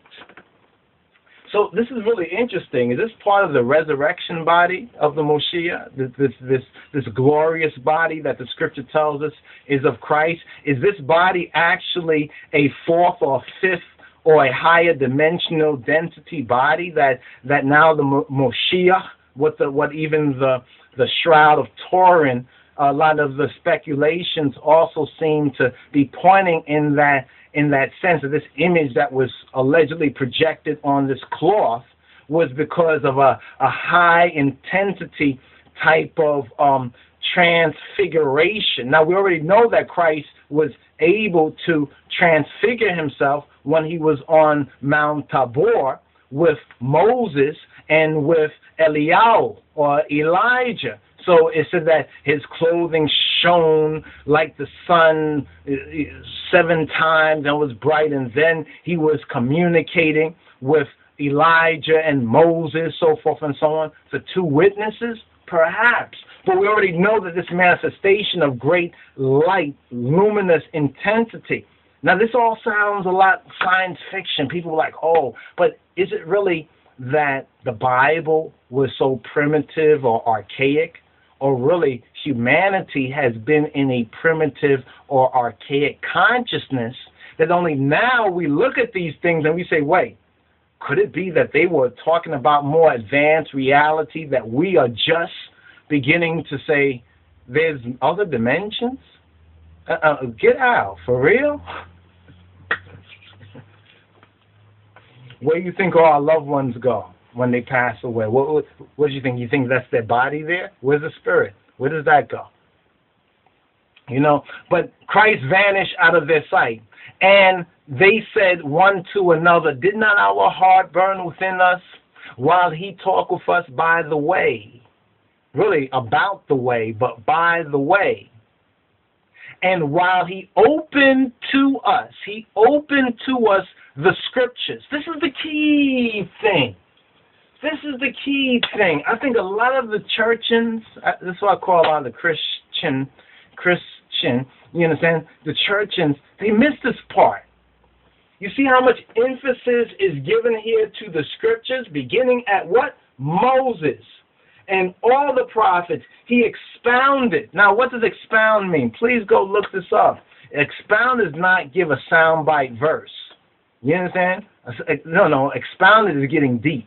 So this is really interesting. Is this part of the resurrection body of the Moshiach? This, this this this glorious body that the Scripture tells us is of Christ. Is this body actually a fourth or fifth or a higher dimensional density body that that now the Moshiach, what the what even the the shroud of Turin, a lot of the speculations also seem to be pointing in that in that sense of this image that was allegedly projected on this cloth was because of a, a high intensity type of um, transfiguration. Now we already know that Christ was able to transfigure himself when he was on Mount Tabor with Moses and with Eliyahu or Elijah. So it said that his clothing shone like the sun uh, seven times and was bright, and then he was communicating with Elijah and Moses, so forth and so on. The two witnesses, perhaps. But we already know that this manifestation of great light, luminous intensity, now, this all sounds a lot science fiction. People are like, oh, but is it really that the Bible was so primitive or archaic? Or really, humanity has been in a primitive or archaic consciousness that only now we look at these things and we say, wait, could it be that they were talking about more advanced reality that we are just beginning to say there's other dimensions? Uh, uh, get out, for real? where you think all our loved ones go when they pass away? What, what, what do you think? You think that's their body there? Where's the spirit? Where does that go? You know, but Christ vanished out of their sight. And they said one to another, Did not our heart burn within us while he talked with us by the way? Really, about the way, but by the way. And while he opened to us, he opened to us the scriptures. This is the key thing. This is the key thing. I think a lot of the churchians, uh, this is what I call a lot of the Christian, Christian, you understand? The churchians, they miss this part. You see how much emphasis is given here to the scriptures, beginning at what? Moses and all the prophets. He expounded. Now, what does expound mean? Please go look this up. Expound does not give a soundbite verse. You understand? No, no. Expounded is getting deep.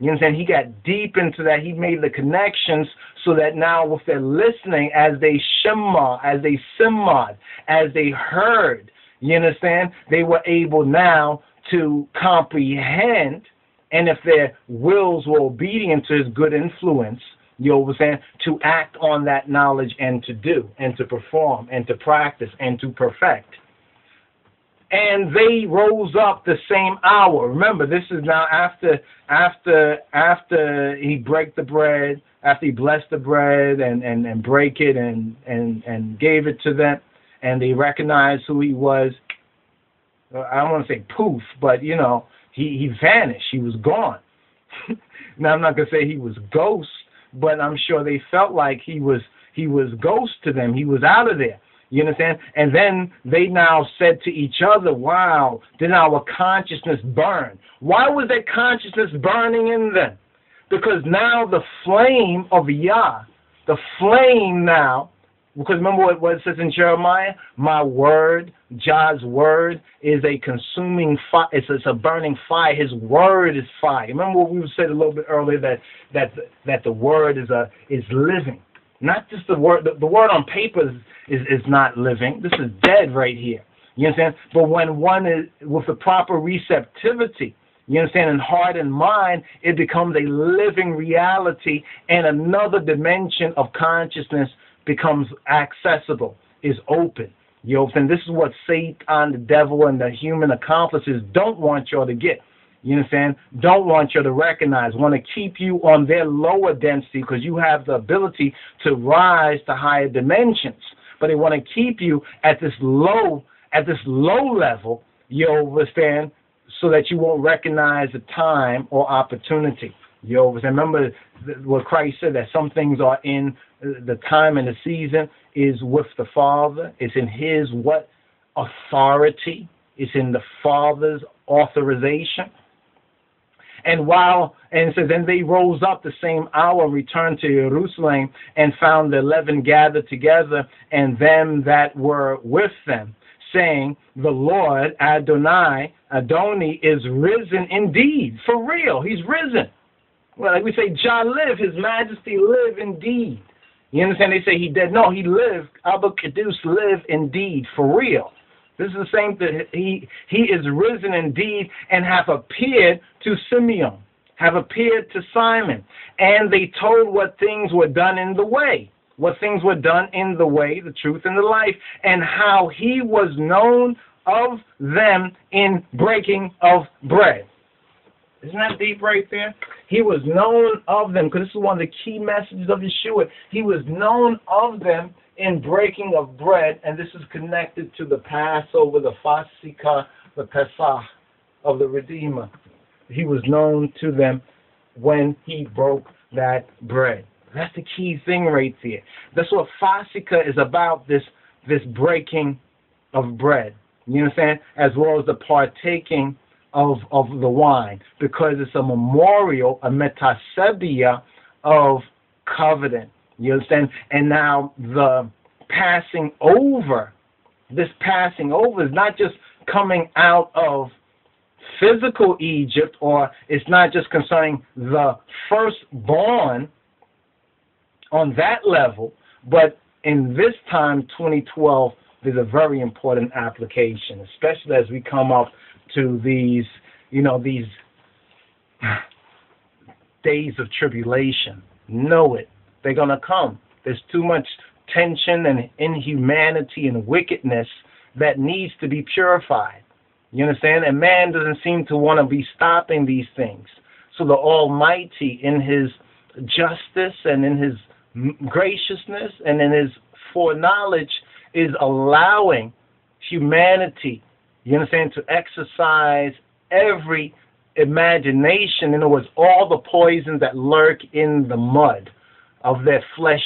You understand? He got deep into that. He made the connections so that now, with they're listening, as they shema, as they simad, as they heard, you understand? They were able now to comprehend, and if their wills were obedient to his good influence, you understand, to act on that knowledge and to do, and to perform, and to practice, and to perfect and they rose up the same hour. Remember, this is now after after after he break the bread, after he blessed the bread and, and, and break it and, and, and gave it to them, and they recognized who he was. Uh, I don't want to say poof, but you know, he, he vanished. He was gone. now I'm not gonna say he was ghost, but I'm sure they felt like he was he was ghost to them. He was out of there. You understand? And then they now said to each other, Wow, did our consciousness burn? Why was that consciousness burning in them? Because now the flame of Yah, the flame now, because remember what, what it says in Jeremiah? My word, Jah's word, is a consuming fire. It's, it's, a burning fire. His word is fire. Remember what we said a little bit earlier that that that the word is a is living. Not just the word. The, the word on paper is, is, is not living. This is dead right here. You understand? But when one is with the proper receptivity, you understand, in heart and mind, it becomes a living reality, and another dimension of consciousness becomes accessible, is open. You understand? This is what Satan, the devil, and the human accomplices don't want you all to get. You understand? Don't want you to recognize, want to keep you on their lower density because you have the ability to rise to higher dimensions. But they want to keep you at this low, at this low level, you understand, so that you won't recognize the time or opportunity. You understand? Remember what Christ said that some things are in uh, the time and the season is with the Father. It's in His what authority. It's in the Father's authorization. And while, and so then they rose up the same hour and returned to Jerusalem and found the eleven gathered together and them that were with them, saying, The Lord Adonai, Adoni, is risen indeed. For real, he's risen. Well, like we say, Jah live, his majesty live indeed. You understand? They say he dead. No, he lived. Abba Kadus live indeed, for real. This is the same thing. He, he is risen indeed and have appeared to Simeon, have appeared to Simon. And they told what things were done in the way, what things were done in the way, the truth and the life, and how he was known of them in breaking of bread. Isn't that deep right there? He was known of them, because this is one of the key messages of Yeshua. He was known of them in breaking of bread, and this is connected to the Passover, the Fasika, the Pesach of the Redeemer. He was known to them when he broke that bread. That's the key thing right there. That's what Fasika is about, this, this breaking of bread. You understand? As well as the partaking of, of the wine, because it's a memorial, a metasebia of covenant. You understand? And now the passing over, this passing over is not just coming out of physical Egypt, or it's not just concerning the firstborn on that level, but in this time, 2012, there's a very important application, especially as we come up to these, you know, these days of tribulation. Know it. They're going to come. There's too much tension and inhumanity and wickedness that needs to be purified. You understand? And man doesn't seem to want to be stopping these things. So the Almighty, in His justice and in His graciousness and in His foreknowledge, is allowing humanity, you understand, to exercise every imagination. In other words, all the poisons that lurk in the mud of their flesh,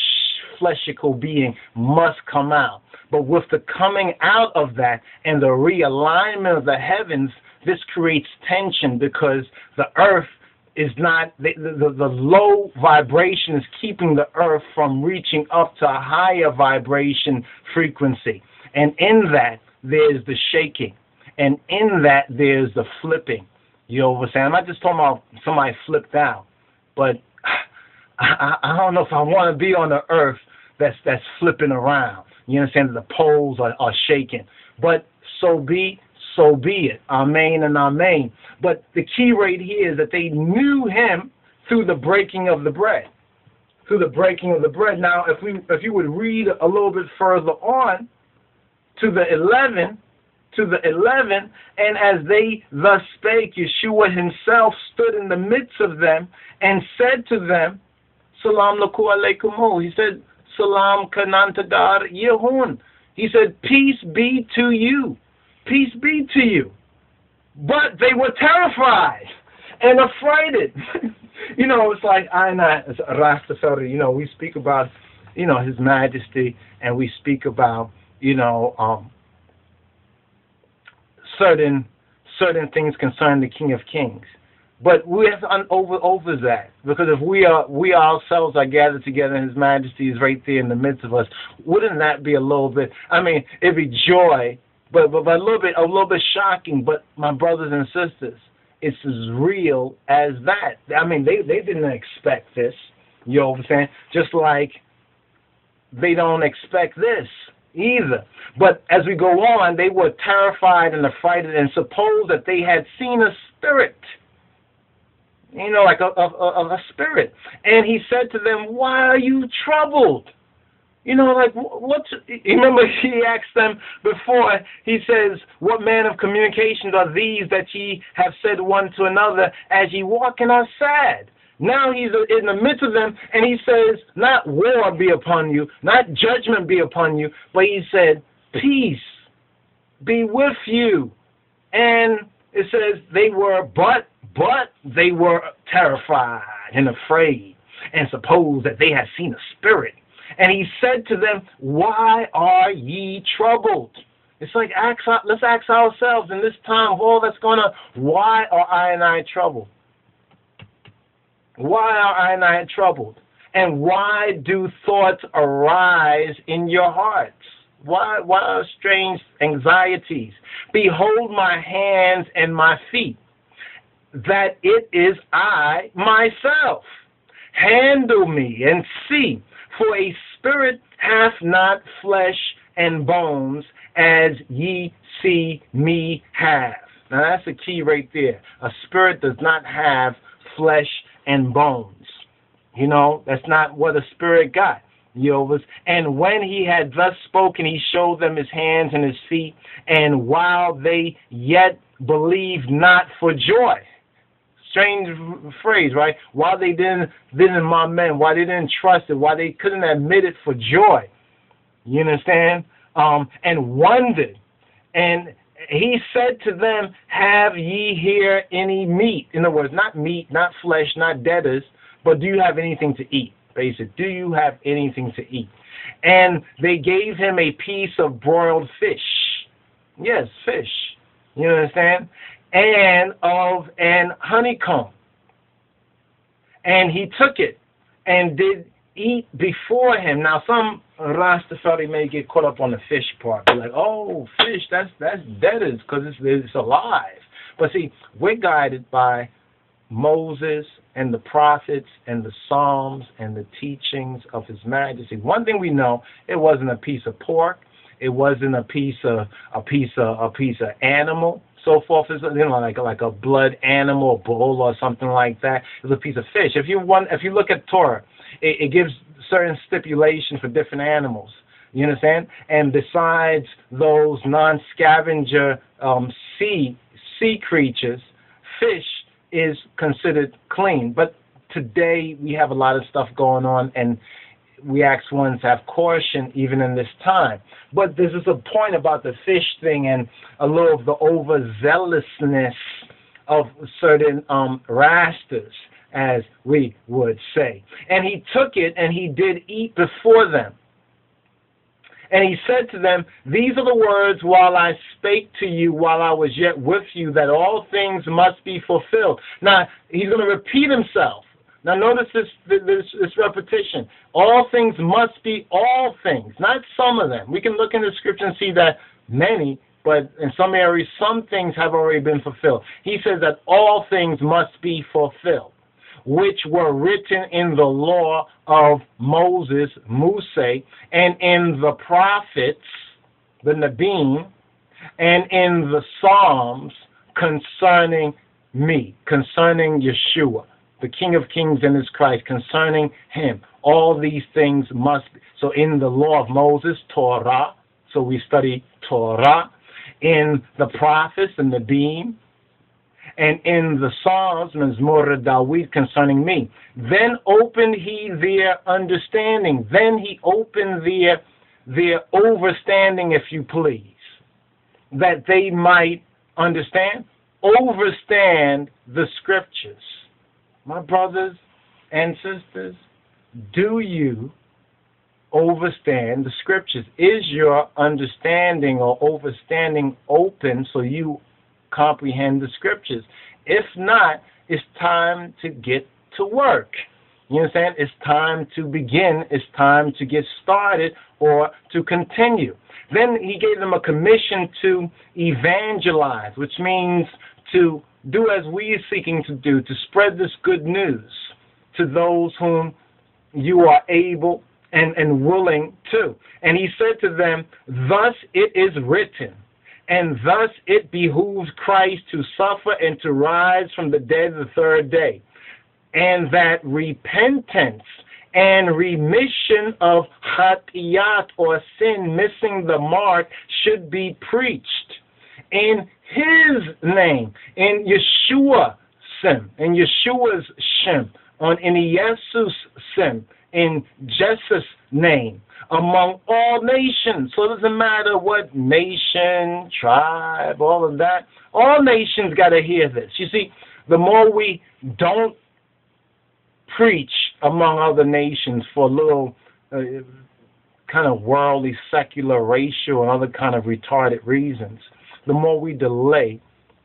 fleshical being must come out. But with the coming out of that and the realignment of the heavens, this creates tension because the earth is not the, the, the low vibration is keeping the earth from reaching up to a higher vibration frequency. And in that, there's the shaking. And in that, there's the flipping. You know what I'm saying? I'm not just talking about somebody flipped out, but I, I don't know if I want to be on the earth that's that's flipping around. You understand that the poles are, are shaking. But so be so be it. Amen and amen. But the key right here is that they knew him through the breaking of the bread. Through the breaking of the bread. Now, if we if you would read a little bit further on to the 11, to the 11, and as they thus spake, Yeshua himself stood in the midst of them and said to them, Salam laku alaykum. He said, Salam kanantagar yehun. He said, Peace be to you. Peace be to you. But they were terrified and affrighted. you know, it's like I and I, Rastafari, you know, we speak about, you know, His Majesty and we speak about, you know, um, certain certain things concerning the King of Kings. But we have to over over that because if we are we ourselves are gathered together and His Majesty is right there in the midst of us, wouldn't that be a little bit? I mean, it'd be joy but, but, but a little bit a little bit shocking. But my brothers and sisters, it's as real as that. I mean, they they didn't expect this. You know what I'm saying? Just like they don't expect this either. But as we go on, they were terrified and affrighted and supposed that they had seen a spirit. You know, like a, a, a spirit. And he said to them, Why are you troubled? You know, like what's? Remember, he asked them before. He says, "What man of communications are these that ye have said one to another as ye walk and are sad?" Now he's in the midst of them, and he says, "Not war be upon you, not judgment be upon you, but he said, peace be with you." And it says they were, but but they were terrified and afraid, and supposed that they had seen a spirit and he said to them, Why are ye troubled? It's like ask, let's ask ourselves in this time of all that's going on, why are I and I troubled? Why are I and I troubled? And why do thoughts arise in your hearts? Why, why are strange anxieties? Behold my hands and my feet, that it is I myself. Handle me and see, for a spirit hath not flesh and bones as ye see me have. Now that's the key right there. A spirit does not have flesh and bones. You know, that's not what a spirit got. Yovas. And when he had thus spoken, he showed them his hands and his feet. And while they yet believed not for joy, strange phrase, right? Why they didn't didn't my men, why they didn't trust it, why they couldn't admit it for joy. You understand? Um, and wondered. And he said to them, Have ye here any meat? In other words, not meat, not flesh, not debtors, but do you have anything to eat? Basic. Do you have anything to eat? And they gave him a piece of broiled fish. Yes, fish. You understand? And of an honeycomb. And he took it and did eat before him. Now, some Rastafari may get caught up on the fish part. They're like, oh, fish, that's that's debtors because it's, it's alive. But see, we're guided by Moses and the prophets and the Psalms and the teachings of His Majesty. One thing we know, it wasn't a piece of pork. It wasn't a piece of a piece of a piece of animal so forth is you know like like a blood animal, bull or something like that. It's a piece of fish. If you want, if you look at Torah, it, it gives certain stipulations for different animals. You understand? And besides those non-scavenger um, sea sea creatures, fish is considered clean. But today we have a lot of stuff going on, and we ask ones have caution even in this time. But this is a point about the fish thing and a little of the overzealousness of certain um, Rastas, as we would say. And he took it and he did eat before them. And he said to them, These are the words while I spake to you while I was yet with you, that all things must be fulfilled. Now, he's going to repeat himself. Now, notice this, this, this repetition. All things must be all things, not some of them. We can look in the scripture and see that many, but in some areas, some things have already been fulfilled. He says that all things must be fulfilled which were written in the law of Moses, Muse, and in the prophets, the Nabim, and in the Psalms concerning me, concerning Yeshua, the King of Kings and his Christ, concerning him. All these things must be. So in the law of Moses, Torah, so we study Torah. In the prophets and the Nabim, and in the Psalms, Mizmor Dawid, concerning me. Then opened he their understanding. Then he opened their, their overstanding, if you please, that they might understand, overstand the scriptures. My brothers and sisters, do you overstand the scriptures? Is your understanding or overstanding open so you comprehend the scriptures. If not, it's time to get to work. You understand? It's time to begin. It's time to get started or to continue. Then he gave them a commission to evangelize, which means to do as we are seeking to do, to spread this good news to those whom you are able and, and willing to. And he said to them, Thus it is written, and thus it behooves Christ to suffer and to rise from the dead the third day, and that repentance and remission of hatiyat or sin missing the mark should be preached in his name, in Yeshua sim, in Yeshua's shem, on in Jesus sim, in Jesus' name among all nations. So it doesn't matter what nation, tribe, all of that. All nations got to hear this. You see, the more we don't preach among other nations for little uh, kind of worldly, secular, racial, and other kind of retarded reasons, the more we delay,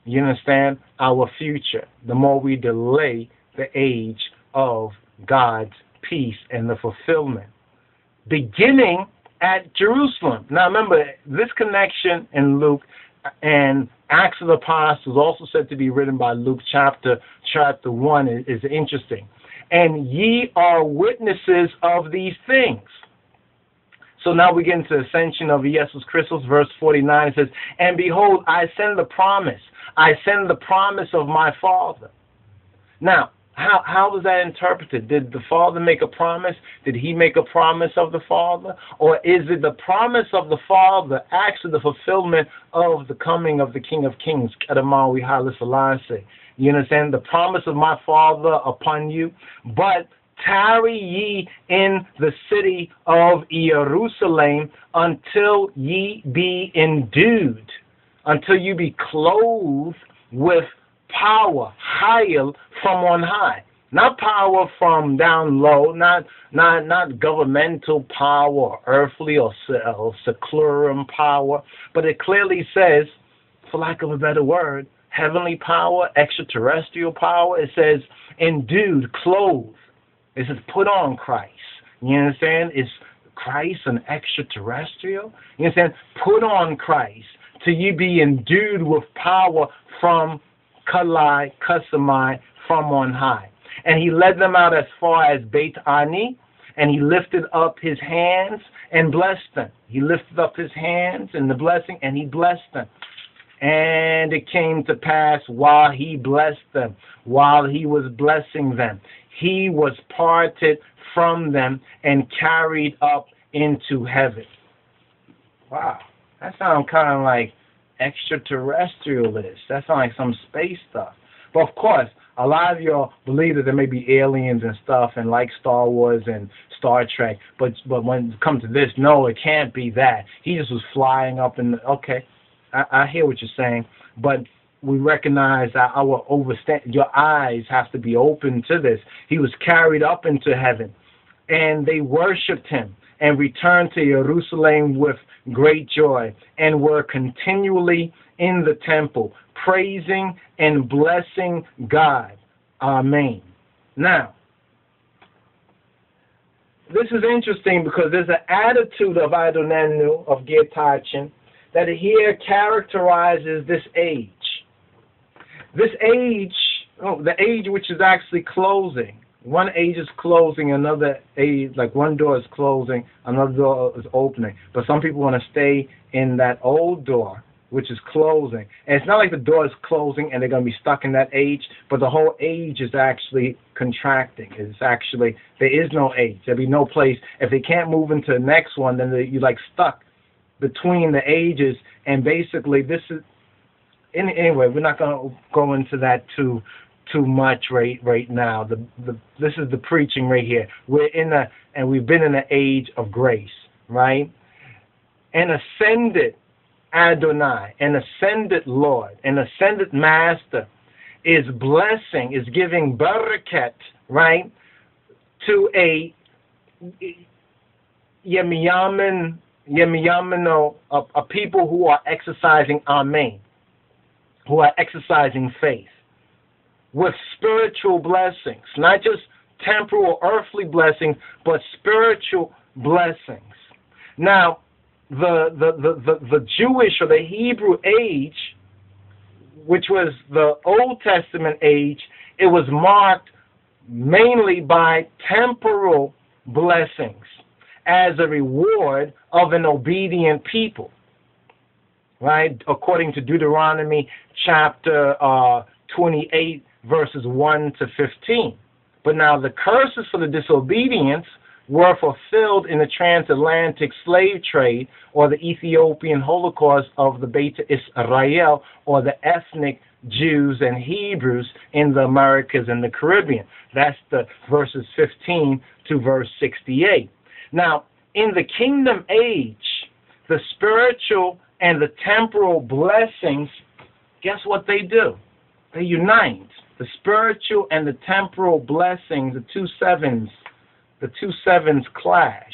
you understand, our future, the more we delay the age of God's peace and the fulfillment beginning at Jerusalem. Now remember, this connection in Luke and Acts of the Apostles, also said to be written by Luke chapter chapter one, is, is interesting. And ye are witnesses of these things. So now we get into the ascension of Jesus Christus, verse 49. It says, And behold, I send the promise. I send the promise of my Father. Now, how how was that interpreted? Did the Father make a promise? Did he make a promise of the Father? Or is it the promise of the Father actually the fulfillment of the coming of the King of Kings, Kadamawi Haile You understand? The promise of my Father upon you, but tarry ye in the city of Jerusalem until ye be endued, until you be clothed with power, higher from on high. Not power from down low, not not not governmental power earthly or, or secular power, but it clearly says, for lack of a better word, heavenly power, extraterrestrial power. It says endued, clothed. It says put on Christ. You understand? Is Christ an extraterrestrial? You understand? Put on Christ till you be endued with power from Kalai, Kasamai, from on high. And he led them out as far as Beit Ani, and he lifted up his hands and blessed them. He lifted up his hands and the blessing, and he blessed them. And it came to pass while he blessed them, while he was blessing them, he was parted from them and carried up into heaven. Wow, that sounds kind of like extraterrestrialist. That sounds like some space stuff. But of course, a lot of y'all believe that there may be aliens and stuff and like Star Wars and Star Trek, but but when it comes to this, no, it can't be that. He just was flying up and okay. I, I hear what you're saying, but we recognize that our overstand your eyes have to be open to this. He was carried up into heaven, and they worshipped him and returned to Jerusalem with great joy and were continually in the temple, praising and blessing God. Amen. Now, this is interesting because there's an attitude of Adonenu, of Getachin, that here characterizes this age. This age, oh, the age which is actually closing. One age is closing, another age, like one door is closing, another door is opening. But some people want to stay in that old door, which is closing. And it's not like the door is closing and they're going to be stuck in that age, but the whole age is actually contracting. It's actually, there is no age. There'll be no place. If they can't move into the next one, then you're like stuck between the ages. And basically, this is, anyway, we're not going to go into that too too much right right now. The, the this is the preaching right here. We're in a and we've been in an age of grace, right? An ascended Adonai, an ascended Lord, an ascended Master is blessing, is giving barakat, right, to a Yemiyamin, Yemiyamino, a, a people who are exercising Amen who are exercising faith with spiritual blessings, not just temporal earthly blessings, but spiritual blessings. Now, the, the, the, the, the Jewish or the Hebrew age, which was the Old Testament age, it was marked mainly by temporal blessings as a reward of an obedient people right? According to Deuteronomy chapter uh, 28, verses 1 to 15. But now the curses for the disobedience were fulfilled in the transatlantic slave trade or the Ethiopian Holocaust of the Beta Israel or the ethnic Jews and Hebrews in the Americas and the Caribbean. That's the verses 15 to verse 68. Now, in the kingdom age, the spiritual and the temporal blessings, guess what they do? They unite. The spiritual and the temporal blessings, the two sevens, the two sevens clash.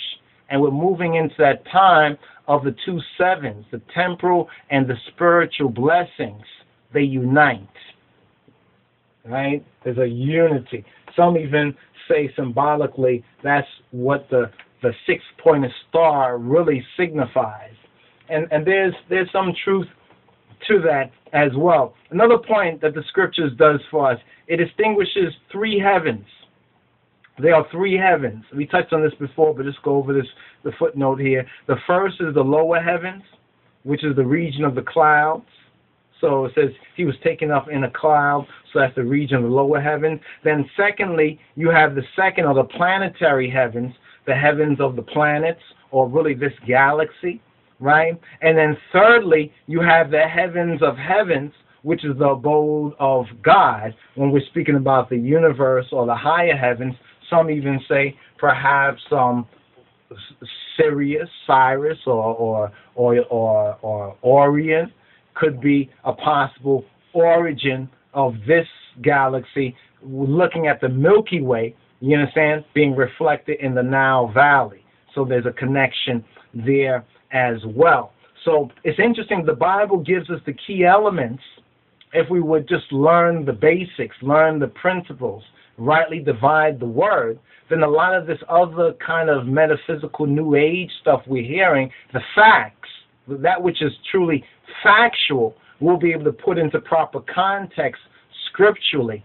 And we're moving into that time of the two sevens, the temporal and the spiritual blessings. They unite. Right? There's a unity. Some even say symbolically that's what the, the six pointed star really signifies and and there's there's some truth to that as well. Another point that the scriptures does for us, it distinguishes three heavens. There are three heavens. We touched on this before, but just go over this the footnote here. The first is the lower heavens, which is the region of the clouds. So it says he was taken up in a cloud, so that's the region of the lower heavens. Then secondly, you have the second or the planetary heavens, the heavens of the planets, or really this galaxy right? And then thirdly, you have the heavens of heavens, which is the abode of God. When we're speaking about the universe or the higher heavens, some even say perhaps um, Sirius, Cyrus, or or or or, or Orion could be a possible origin of this galaxy. Looking at the Milky Way, you understand, being reflected in the Nile Valley. So there's a connection there as well. So it's interesting. The Bible gives us the key elements if we would just learn the basics, learn the principles, rightly divide the word, then a lot of this other kind of metaphysical new age stuff we're hearing, the facts, that which is truly factual, we'll be able to put into proper context scripturally.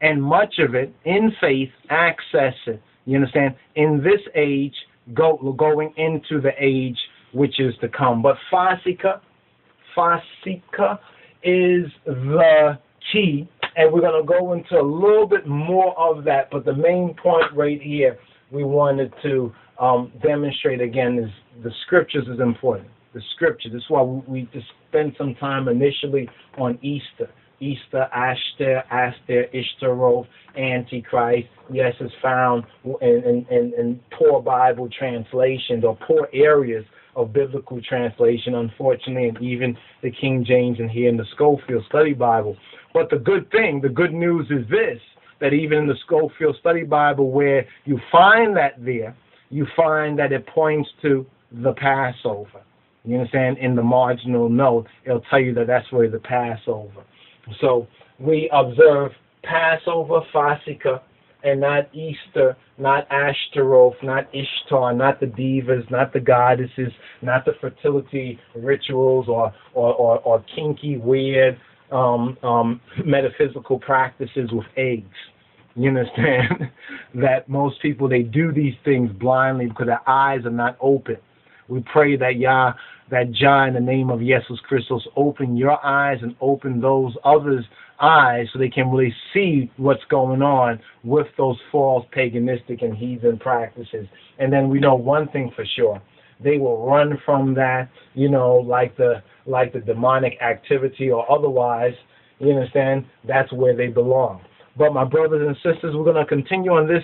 And much of it, in faith, access it. You understand? In this age, go, going into the age which is to come. But Fasika, Fasika is the key, and we're going to go into a little bit more of that. But the main point right here we wanted to um, demonstrate again is the scriptures is important. The scripture. This is why we just spend some time initially on Easter. Easter, Ashtar, Aster, Ishtaroth, Antichrist. Yes, it's found in, in, in poor Bible translations or poor areas of biblical translation, unfortunately, and even the King James and here in the Scofield Study Bible. But the good thing, the good news is this that even in the Scofield Study Bible, where you find that there, you find that it points to the Passover. You understand? In the marginal note, it'll tell you that that's where the Passover. So we observe Passover, Fasika, and not Easter, not Ashtaroth, not Ishtar, not the divas, not the goddesses, not the fertility rituals or, or, or, or kinky, weird um, um, metaphysical practices with eggs. You understand that most people they do these things blindly because their eyes are not open. We pray that Yah, that Jah, in the name of Jesus Christos, open your eyes and open those others' eyes so they can really see what's going on with those false paganistic and heathen practices. And then we know one thing for sure. They will run from that, you know, like the like the demonic activity or otherwise, you understand? That's where they belong. But my brothers and sisters, we're going to continue on this.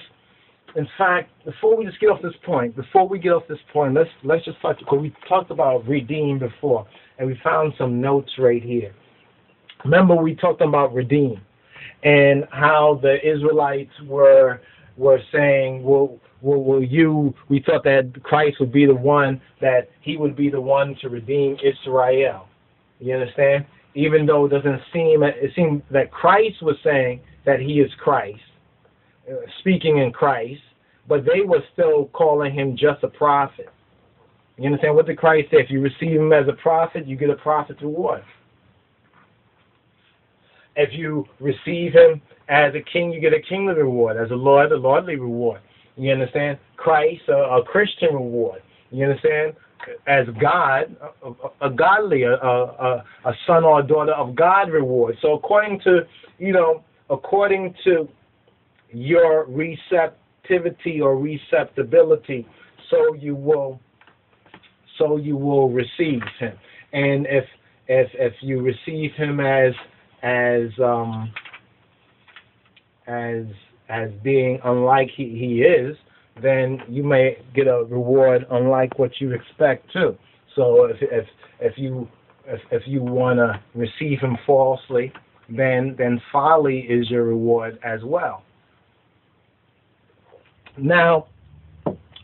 In fact, before we just get off this point, before we get off this point, let's let's just touch because we talked about redeem before, and we found some notes right here. Remember, we talked about redeem and how the Israelites were were saying, "Well, will, will you?" We thought that Christ would be the one that he would be the one to redeem Israel. You understand? Even though it doesn't seem, it seemed that Christ was saying that he is Christ, Uh, speaking in Christ, but they were still calling him just a prophet. You understand what did Christ say? If you receive him as a prophet, you get a prophet's reward. If you receive him as a king, you get a kingly reward. As a lord, a lordly reward. You understand? Christ, a, a Christian reward. You understand? As God, a, a godly, a, a, a son or a daughter of God reward. So according to, you know, according to your receptivity or receptibility, so you will so you will receive him. And if if if you receive him as as um as as being unlike he, he is, then you may get a reward unlike what you expect too. So if if if you if, if you want to receive him falsely, then then folly is your reward as well. Now,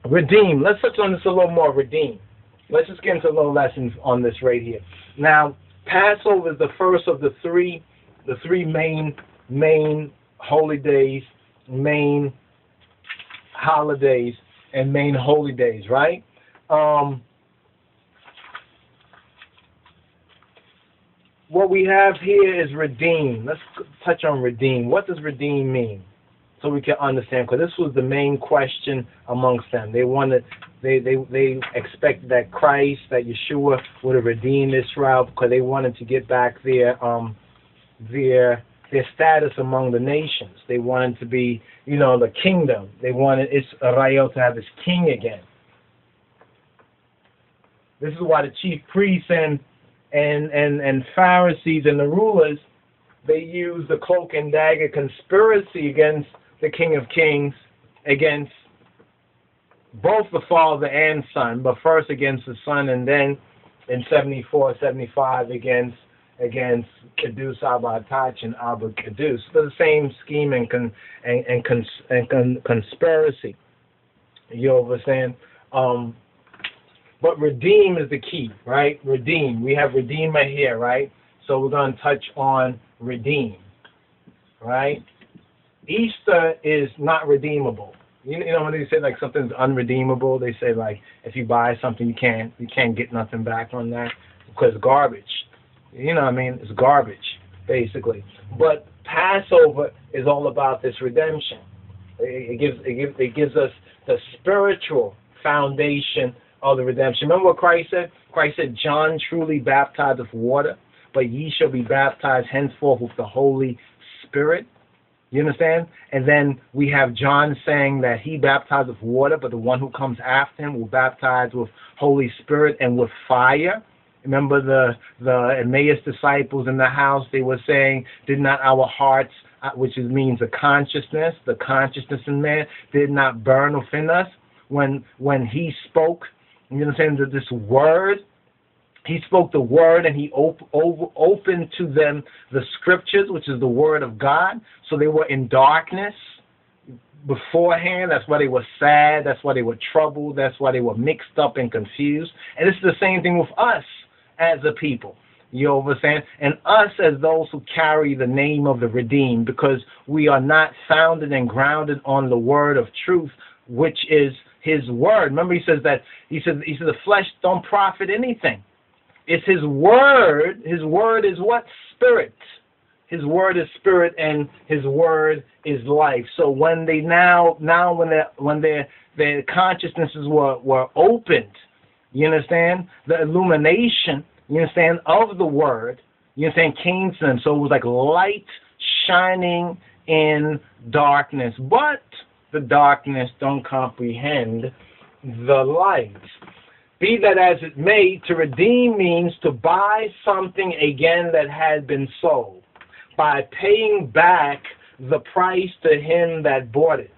redeem. Let's touch on this a little more. Redeem. Let's just get into a little lessons on this right here. Now, Passover is the first of the three the three main main holy days, main holidays, and main holy days, right? Um, what we have here is redeem. Let's touch on redeem. What does redeem mean? So we can understand, because this was the main question amongst them. They wanted, they, they, they expected that Christ, that Yeshua would have redeemed Israel because they wanted to get back their, um, their, their status among the nations. They wanted to be, you know, the kingdom. They wanted Israel to have its king again. This is why the chief priests and and, and, and Pharisees and the rulers, they used the cloak and dagger conspiracy against the King of Kings, against both the Father and Son, but first against the Son and then in 74, 75 against against Kedus Abatach and Abba Kedus. The same scheme and con, and, and, cons, and con, conspiracy. You understand? Um, but redeem is the key, right? Redeem. We have redeemer here, right? So we're going to touch on redeem, right? Easter is not redeemable. You, know when they say like something's unredeemable, they say like if you buy something you can't you can't get nothing back on that because garbage. You know what I mean? It's garbage basically. But Passover is all about this redemption. It, it gives it gives it gives us the spiritual foundation of the redemption. Remember what Christ said? Christ said, John truly baptized with water, but ye shall be baptized henceforth with the Holy Spirit. You understand? And then we have John saying that he baptized with water, but the one who comes after him will baptize with Holy Spirit and with fire. Remember the the Emmaus disciples in the house? They were saying, "Did not our hearts, uh, which is means the consciousness, the consciousness in man, did not burn within us when when He spoke?" You understand that this word he spoke the word and he op- op- opened to them the scriptures, which is the word of God. So they were in darkness beforehand. That's why they were sad. That's why they were troubled. That's why they were mixed up and confused. And it's the same thing with us as a people. You understand? And us as those who carry the name of the redeemed, because we are not founded and grounded on the word of truth, which is his word. Remember, he says that he said he said the flesh don't profit anything. It's his word. His word is what? Spirit. His word is spirit and his word is life. So when they now now when they when their their consciousnesses were, were opened, you understand? The illumination, you understand, of the word, you understand, came to them. So it was like light shining in darkness. But the darkness don't comprehend the light. Be that as it may, to redeem means to buy something again that had been sold by paying back the price to him that bought it.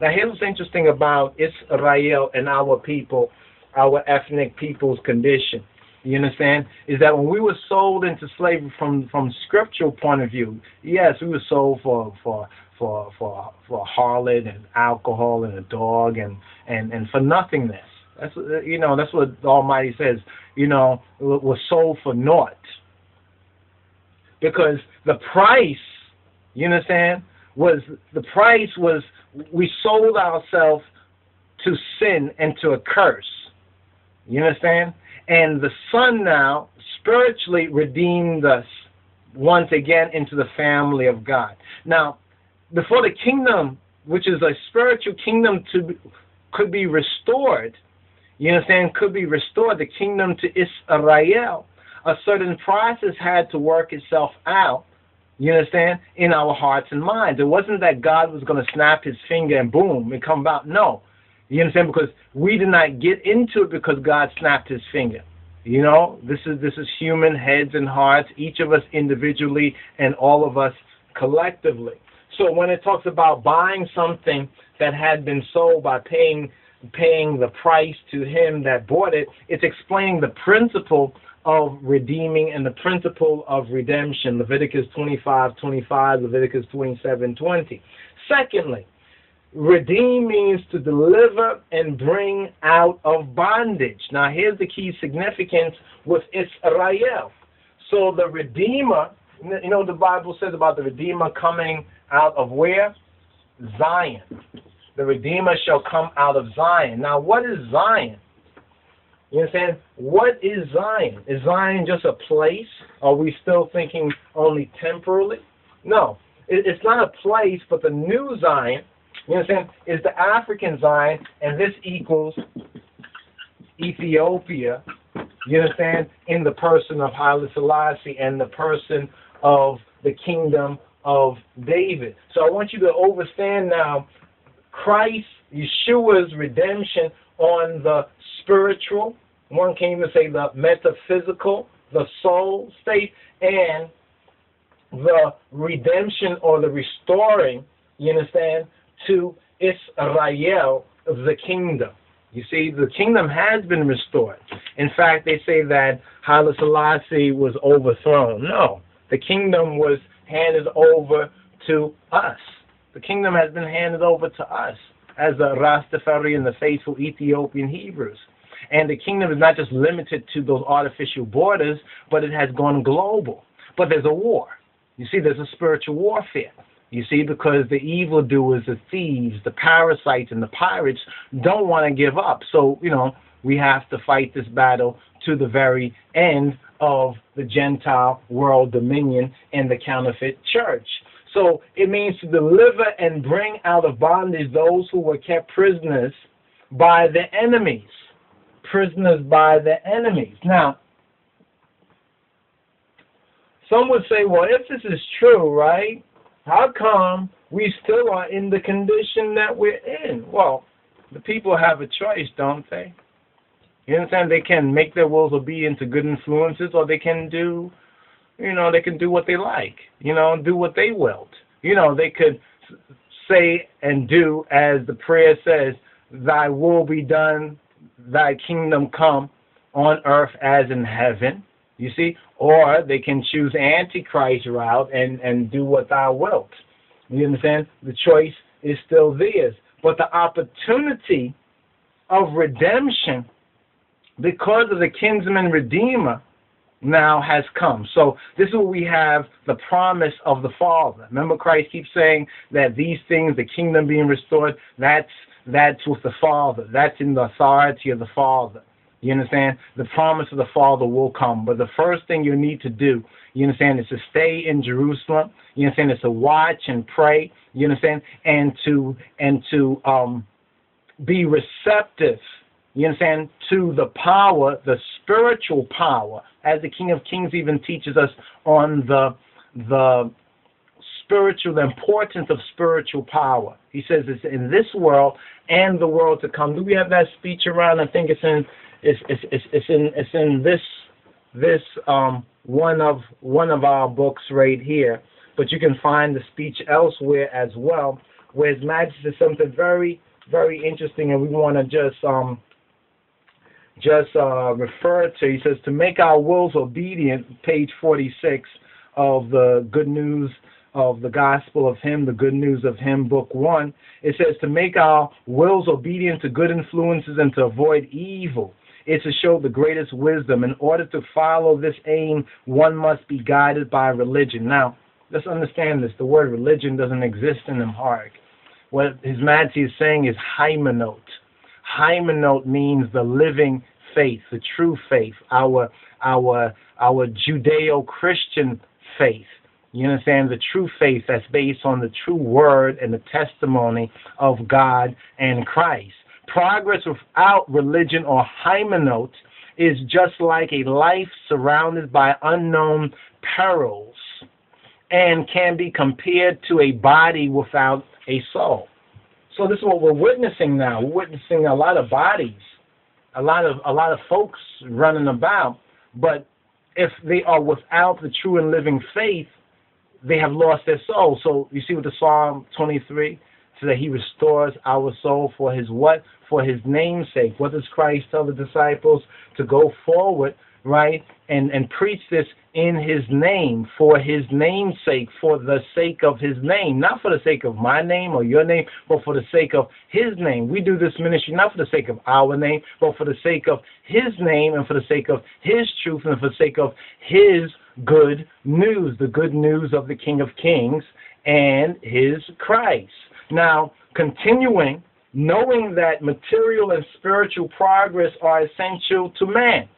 Now, here's what's interesting about Israel and our people, our ethnic people's condition. You understand? Is that when we were sold into slavery from from scriptural point of view, yes, we were sold for for for for for harlot and alcohol and a dog and and and for nothingness. That's uh, you know that's what the Almighty says. You know, was sold for naught because the price. You understand? Was the price was we sold ourselves to sin and to a curse. You understand? And the Son now spiritually redeemed us once again into the family of God. Now, before the kingdom, which is a spiritual kingdom, to could be restored, you understand, could be restored, the kingdom to Israel, a certain process had to work itself out, you understand, in our hearts and minds. It wasn't that God was going to snap his finger and boom, and come about. No. You understand? Because we did not get into it because God snapped his finger. You know, this is this is human heads and hearts, each of us individually and all of us collectively. So when it talks about buying something that had been sold by paying paying the price to him that bought it, it's explaining the principle of redeeming and the principle of redemption. Leviticus 25, 25, Leviticus 27, 20. Secondly, redeem means to deliver and bring out of bondage. Now, here's the key significance with Israel. So the Redeemer, you know, the Bible says about the Redeemer coming out of where? Zion the Redeemer shall come out of Zion. Now, what is Zion? You understand? What is Zion? Is Zion just a place? Are we still thinking only temporally? No. It's not a place, but the new Zion, you understand, is the African Zion, and this equals Ethiopia, you understand, in the person of Haile Selassie and the person of the kingdom of David. So I want you to understand now Christ, Yeshua's redemption on the spiritual, one can even say the metaphysical, the soul state, and the redemption or the restoring, you understand, to Israel, the kingdom. You see, the kingdom has been restored. In fact, they say that Haile Selassie was overthrown. No, the kingdom was handed over to us. The kingdom has been handed over to us as the Rastafari and the faithful Ethiopian Hebrews. And the kingdom is not just limited to those artificial borders, but it has gone global. But there's a war. You see, there's a spiritual warfare. You see, because the evildoers, the thieves, the parasites, and the pirates don't want to give up. So, you know, we have to fight this battle to the very end of the Gentile world dominion and the counterfeit church. So it means to deliver and bring out of bondage those who were kept prisoners by the enemies. Prisoners by the enemies. Now, some would say, well, if this is true, right, how come we still are in the condition that we're in? Well, the people have a choice, don't they? You understand? They can make their wills obedient to good influences, or they can do, you know, they can do what they like. You know, do what they willed. You know, they could say and do as the prayer says, "Thy will be done, Thy kingdom come, on earth as in heaven." You see, or they can choose antichrist route and and do what Thou wilt. You understand? The choice is still theirs, but the opportunity of redemption because of the kinsman redeemer now has come. So this is what we have the promise of the Father. Remember Christ keeps saying that these things, the kingdom being restored, that's that's with the Father. That's in the authority of the Father. You understand? The promise of the Father will come. But the first thing you need to do, you understand, is to stay in Jerusalem. You understand, is to watch and pray. You understand? And to and to um be receptive you understand, to the power, the spiritual power, as the King of Kings even teaches us on the the spiritual the importance of spiritual power. He says it's in this world and the world to come. Do we have that speech around? I think it's in it's it's it's, in it's in this this um one of one of our books right here. But you can find the speech elsewhere as well, where His Majesty says something very, very interesting, and we want to just um just uh, referred to. He says, to make our wills obedient, page 46 of the Good News of the Gospel of Him, the Good News of Him, Book 1. It says, to make our wills obedient to good influences and to avoid evil. It's to show the greatest wisdom. In order to follow this aim, one must be guided by religion. Now, let's understand this. The word religion doesn't exist in Amharic. What His Majesty is saying is hymenot Hymenot means the living faith, the true faith, our our our Judeo-Christian faith. You understand the true faith that's based on the true word and the testimony of God and Christ. Progress without religion or hymenot is just like a life surrounded by unknown perils and can be compared to a body without a soul. So this is what we're witnessing now. We're witnessing a lot of bodies, a lot of a lot of folks running about, but if they are without the true and living faith, they have lost their soul. So you see with the Psalm 23 so that he restores our soul for his what? For his name's sake. What does Christ tell the disciples? To go forward right? And and preach this in his name, for his name's sake, for the sake of his name, not for the sake of my name or your name, but for the sake of his name. We do this ministry not for the sake of our name, but for the sake of his name and for the sake of his truth and for the sake of his good news, the good news of the King of Kings and his Christ. Now, continuing, knowing that material and spiritual progress are essential to man.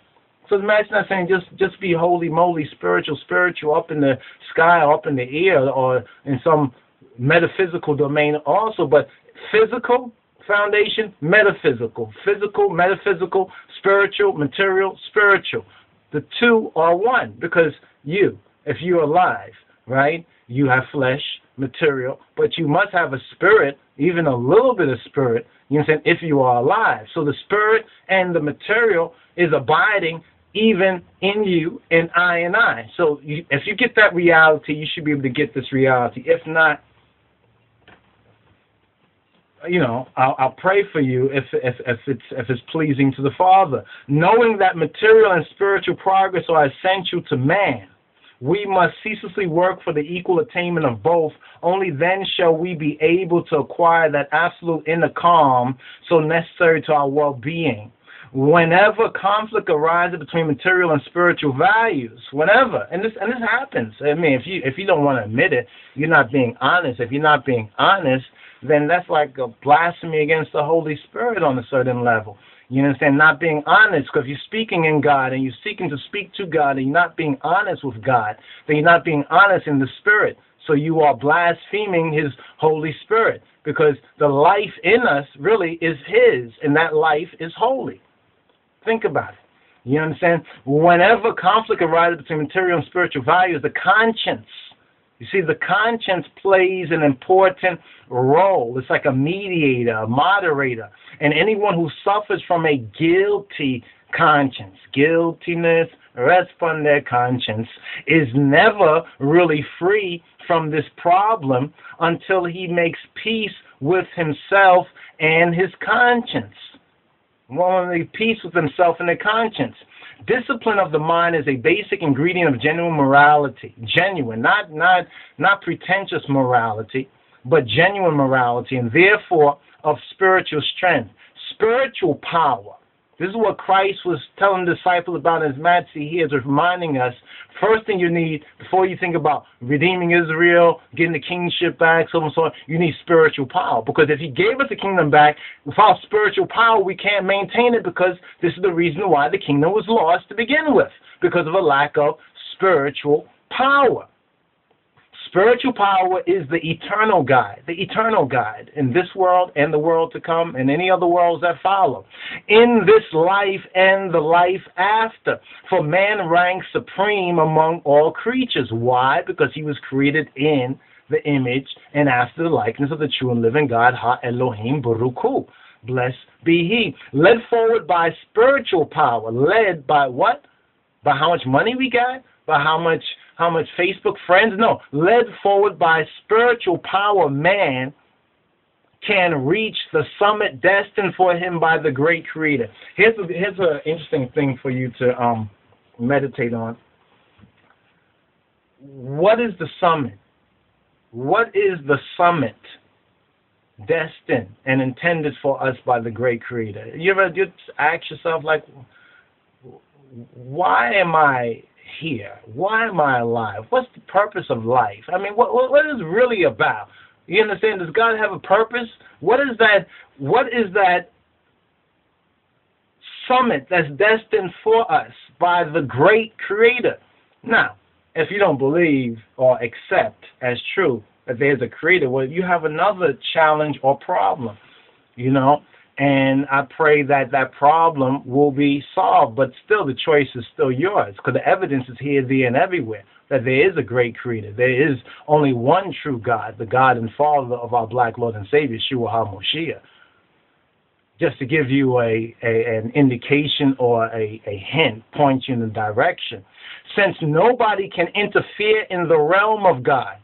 So the Master's not saying just just be holy moly spiritual, spiritual up in the sky, up in the air, or in some metaphysical domain also, but physical foundation, metaphysical, physical, metaphysical, spiritual, material, spiritual. The two are one because you, if you're alive, right, you have flesh, material, but you must have a spirit, even a little bit of spirit, you understand, if you are alive. So the spirit and the material is abiding even in you and I and I. So you, if you get that reality, you should be able to get this reality. If not, you know, I'll, I'll pray for you if, if, if it's if it's pleasing to the Father. Knowing that material and spiritual progress are essential to man, we must ceaselessly work for the equal attainment of both. Only then shall we be able to acquire that absolute inner calm so necessary to our well-being whenever conflict arises between material and spiritual values, whenever, and this and this happens. I mean, if you if you don't want to admit it, you're not being honest. If you're not being honest, then that's like a blasphemy against the Holy Spirit on a certain level. You understand? Not being honest, because you're speaking in God and you're seeking to speak to God, and you're not being honest with God. Then you're not being honest in the Spirit. So you are blaspheming His Holy Spirit, because the life in us really is His, and that life is holy. Think about it. You understand? Whenever conflict arises between material and spiritual values, the conscience, you see, the conscience plays an important role. It's like a mediator, a moderator. And anyone who suffers from a guilty conscience, guiltiness rests upon their conscience, is never really free from this problem until he makes peace with himself and his conscience. One of peace with himself and their conscience. Discipline of the mind is a basic ingredient of genuine morality. Genuine, not not not pretentious morality, but genuine morality, and therefore of spiritual strength. Spiritual power this is what Christ was telling the disciples about in his majesty. He is reminding us first thing you need before you think about redeeming Israel, getting the kingship back, so and so on, you need spiritual power. Because if he gave us the kingdom back, without spiritual power, we can't maintain it because this is the reason why the kingdom was lost to begin with, because of a lack of spiritual power. Spiritual power is the eternal guide, the eternal guide in this world and the world to come and any other worlds that follow. In this life and the life after. For man ranks supreme among all creatures. Why? Because he was created in the image and after the likeness of the true and living God, Ha Elohim Baruch Blessed be he. Led forward by spiritual power. Led by what? By how much money we got? By how much how much Facebook friends. No, led forward by spiritual power, man can reach the summit destined for him by the great Creator. Here's a, here's an interesting thing for you to um, meditate on. What is the summit? What is the summit destined and intended for us by the great Creator? You ever just ask yourself, like, why am I here? Why am I alive? What's the purpose of life? I mean, what what, what is really about? You understand? Does God have a purpose? What is that? What is that summit that's destined for us by the great Creator? Now, if you don't believe or accept as true that there's a Creator, well, you have another challenge or problem. You know, and I pray that that problem will be solved. But still, the choice is still yours because the evidence is here, there, and everywhere that there is a great creator. There is only one true God, the God and Father of our black Lord and Savior, Yeshua HaMoshiach. Just to give you a, a an indication or a, a hint, point you in the direction. Since nobody can interfere in the realm of God,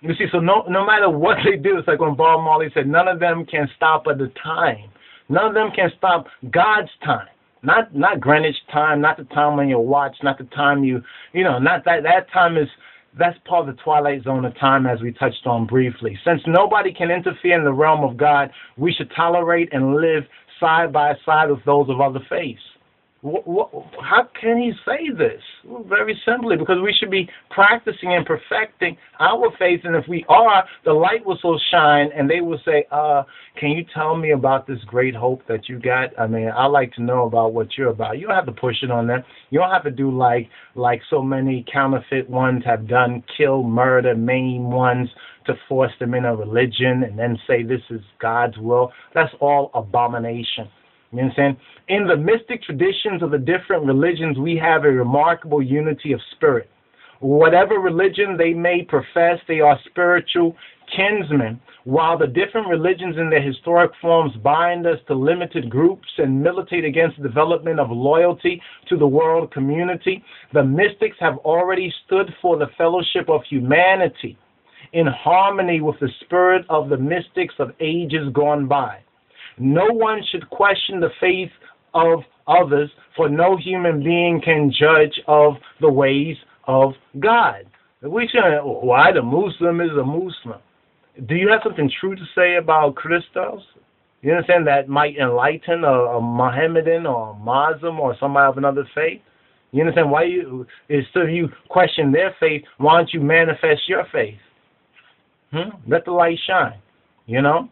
you see, so no no matter what they do, it's like when Bob Marley said, none of them can stop at the time. None of them can stop God's time. Not not Greenwich time, not the time on your watch, not the time you you know, not that that time is that's part of the twilight zone of time as we touched on briefly. Since nobody can interfere in the realm of God, we should tolerate and live side by side with those of other faiths. What, how can he say this? Well, very simply, because we should be practicing and perfecting our faith, and if we are, the light will so shine, and they will say, "Uh, can you tell me about this great hope that you got? I mean, I like to know about what you're about. You don't have to push it on them. You don't have to do like like so many counterfeit ones have done, kill, murder, maim ones." To force them in a religion and then say this is God's will. That's all abomination. You understand? In the mystic traditions of the different religions, we have a remarkable unity of spirit. Whatever religion they may profess, they are spiritual kinsmen. While the different religions in their historic forms bind us to limited groups and militate against the development of loyalty to the world community, the mystics have already stood for the fellowship of humanity in harmony with the spirit of the mystics of ages gone by. No one should question the faith of others, for no human being can judge of the ways of God. We say, why the Muslim is a Muslim. Do you have something true to say about Christos? You understand that might enlighten a, a Mohammedan or a Muslim or somebody of another faith? You understand why you instead of you question their faith, why don't you manifest your faith? Hmm? Let the light shine. You know?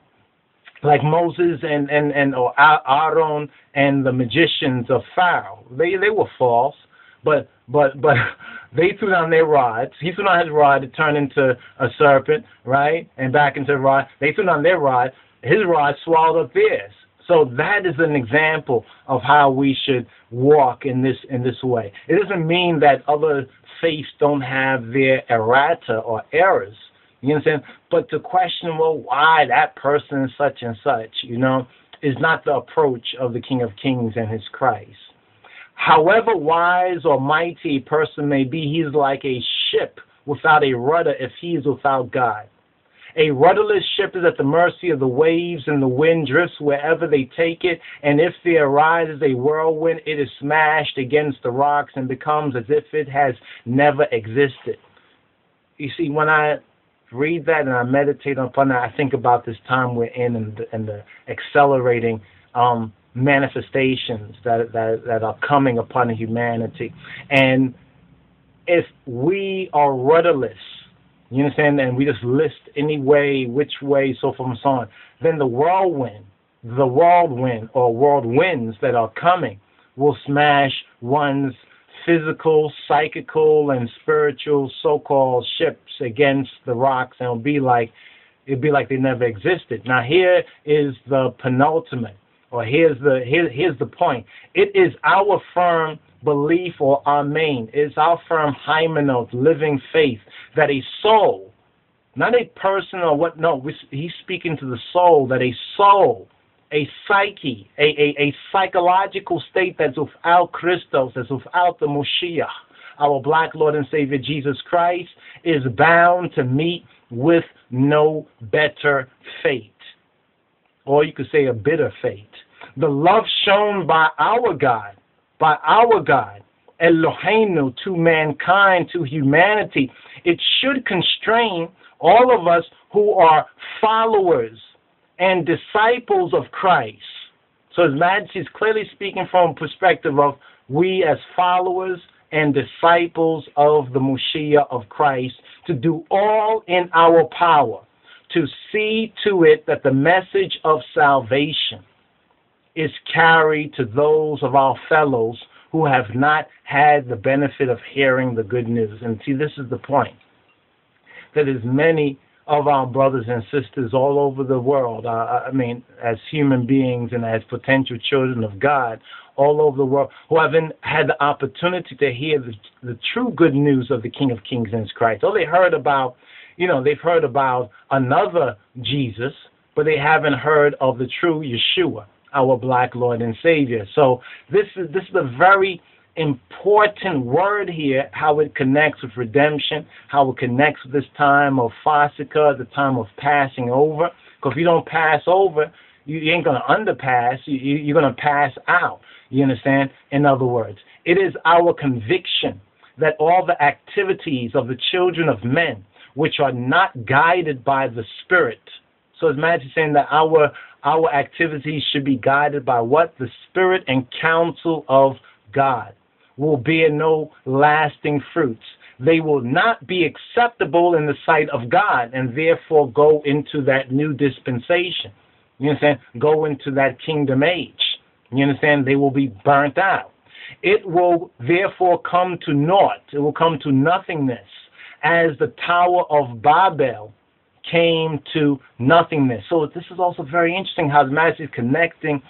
Like Moses and and and or Aaron and the magicians of Pharaoh. They they were false, but but but they threw down their rods. He threw down his rod to turn into a serpent, right, and back into a rod. They threw down their rod. His rod swallowed up theirs. So that is an example of how we should walk in this in this way. It doesn't mean that other faiths don't have their errata or errors. You understand? But to question, well, why that person such and such, you know, is not the approach of the King of Kings and his Christ. However wise or mighty a person may be, he's like a ship without a rudder if he is without God. A rudderless ship is at the mercy of the waves, and the wind drifts wherever they take it. And if there arises a whirlwind, it is smashed against the rocks and becomes as if it has never existed. You see, when I read that and I meditate upon that, I think about this time we're in and the, and the accelerating um, manifestations that, that that are coming upon humanity. And if we are rudderless, you understand? And we just list any way, which way, so forth and so on. Then the whirlwind, the whirlwind or whirlwinds that are coming will smash one's physical, psychical, and spiritual so-called ships against the rocks, and it'll be like it'd be like they never existed. Now here is the penultimate, or here's the here, here's the point. It is our firm belief or our main, It's our firm hymenos, living faith, that a soul, not a person or what, no, he's speaking to the soul, that a soul, a psyche, a, a, a psychological state that's without Christos, that's without the Moshiach, our black Lord and Savior Jesus Christ, is bound to meet with no better fate. Or you could say a bitter fate. The love shown by our God by our God, Eloheinu, to mankind, to humanity, it should constrain all of us who are followers and disciples of Christ. So His Majesty is clearly speaking from a perspective of we as followers and disciples of the Moshiach of Christ to do all in our power to see to it that the message of salvation is carried to those of our fellows who have not had the benefit of hearing the good news. And see, this is the point. That as many of our brothers and sisters all over the world, uh, I mean, as human beings and as potential children of God, all over the world, who haven't had the opportunity to hear the, the true good news of the King of Kings and His Christ. All they heard about, you know, they've heard about another Jesus, but they haven't heard of the true Yeshua our black Lord and Savior. So this is this is a very important word here, how it connects with redemption, how it connects with this time of Fasika, the time of passing over. Because if you don't pass over, you, you ain't going to underpass. You, you, you're going to pass out. You understand? In other words, it is our conviction that all the activities of the children of men, which are not guided by the Spirit, so it's Majesty saying that our our activities should be guided by what? The spirit and counsel of God will bear no lasting fruits. They will not be acceptable in the sight of God and therefore go into that new dispensation. You understand? Go into that kingdom age. You understand? They will be burnt out. It will therefore come to naught. It will come to nothingness as the Tower of Babel came to nothingness. So this is also very interesting how the Master is connecting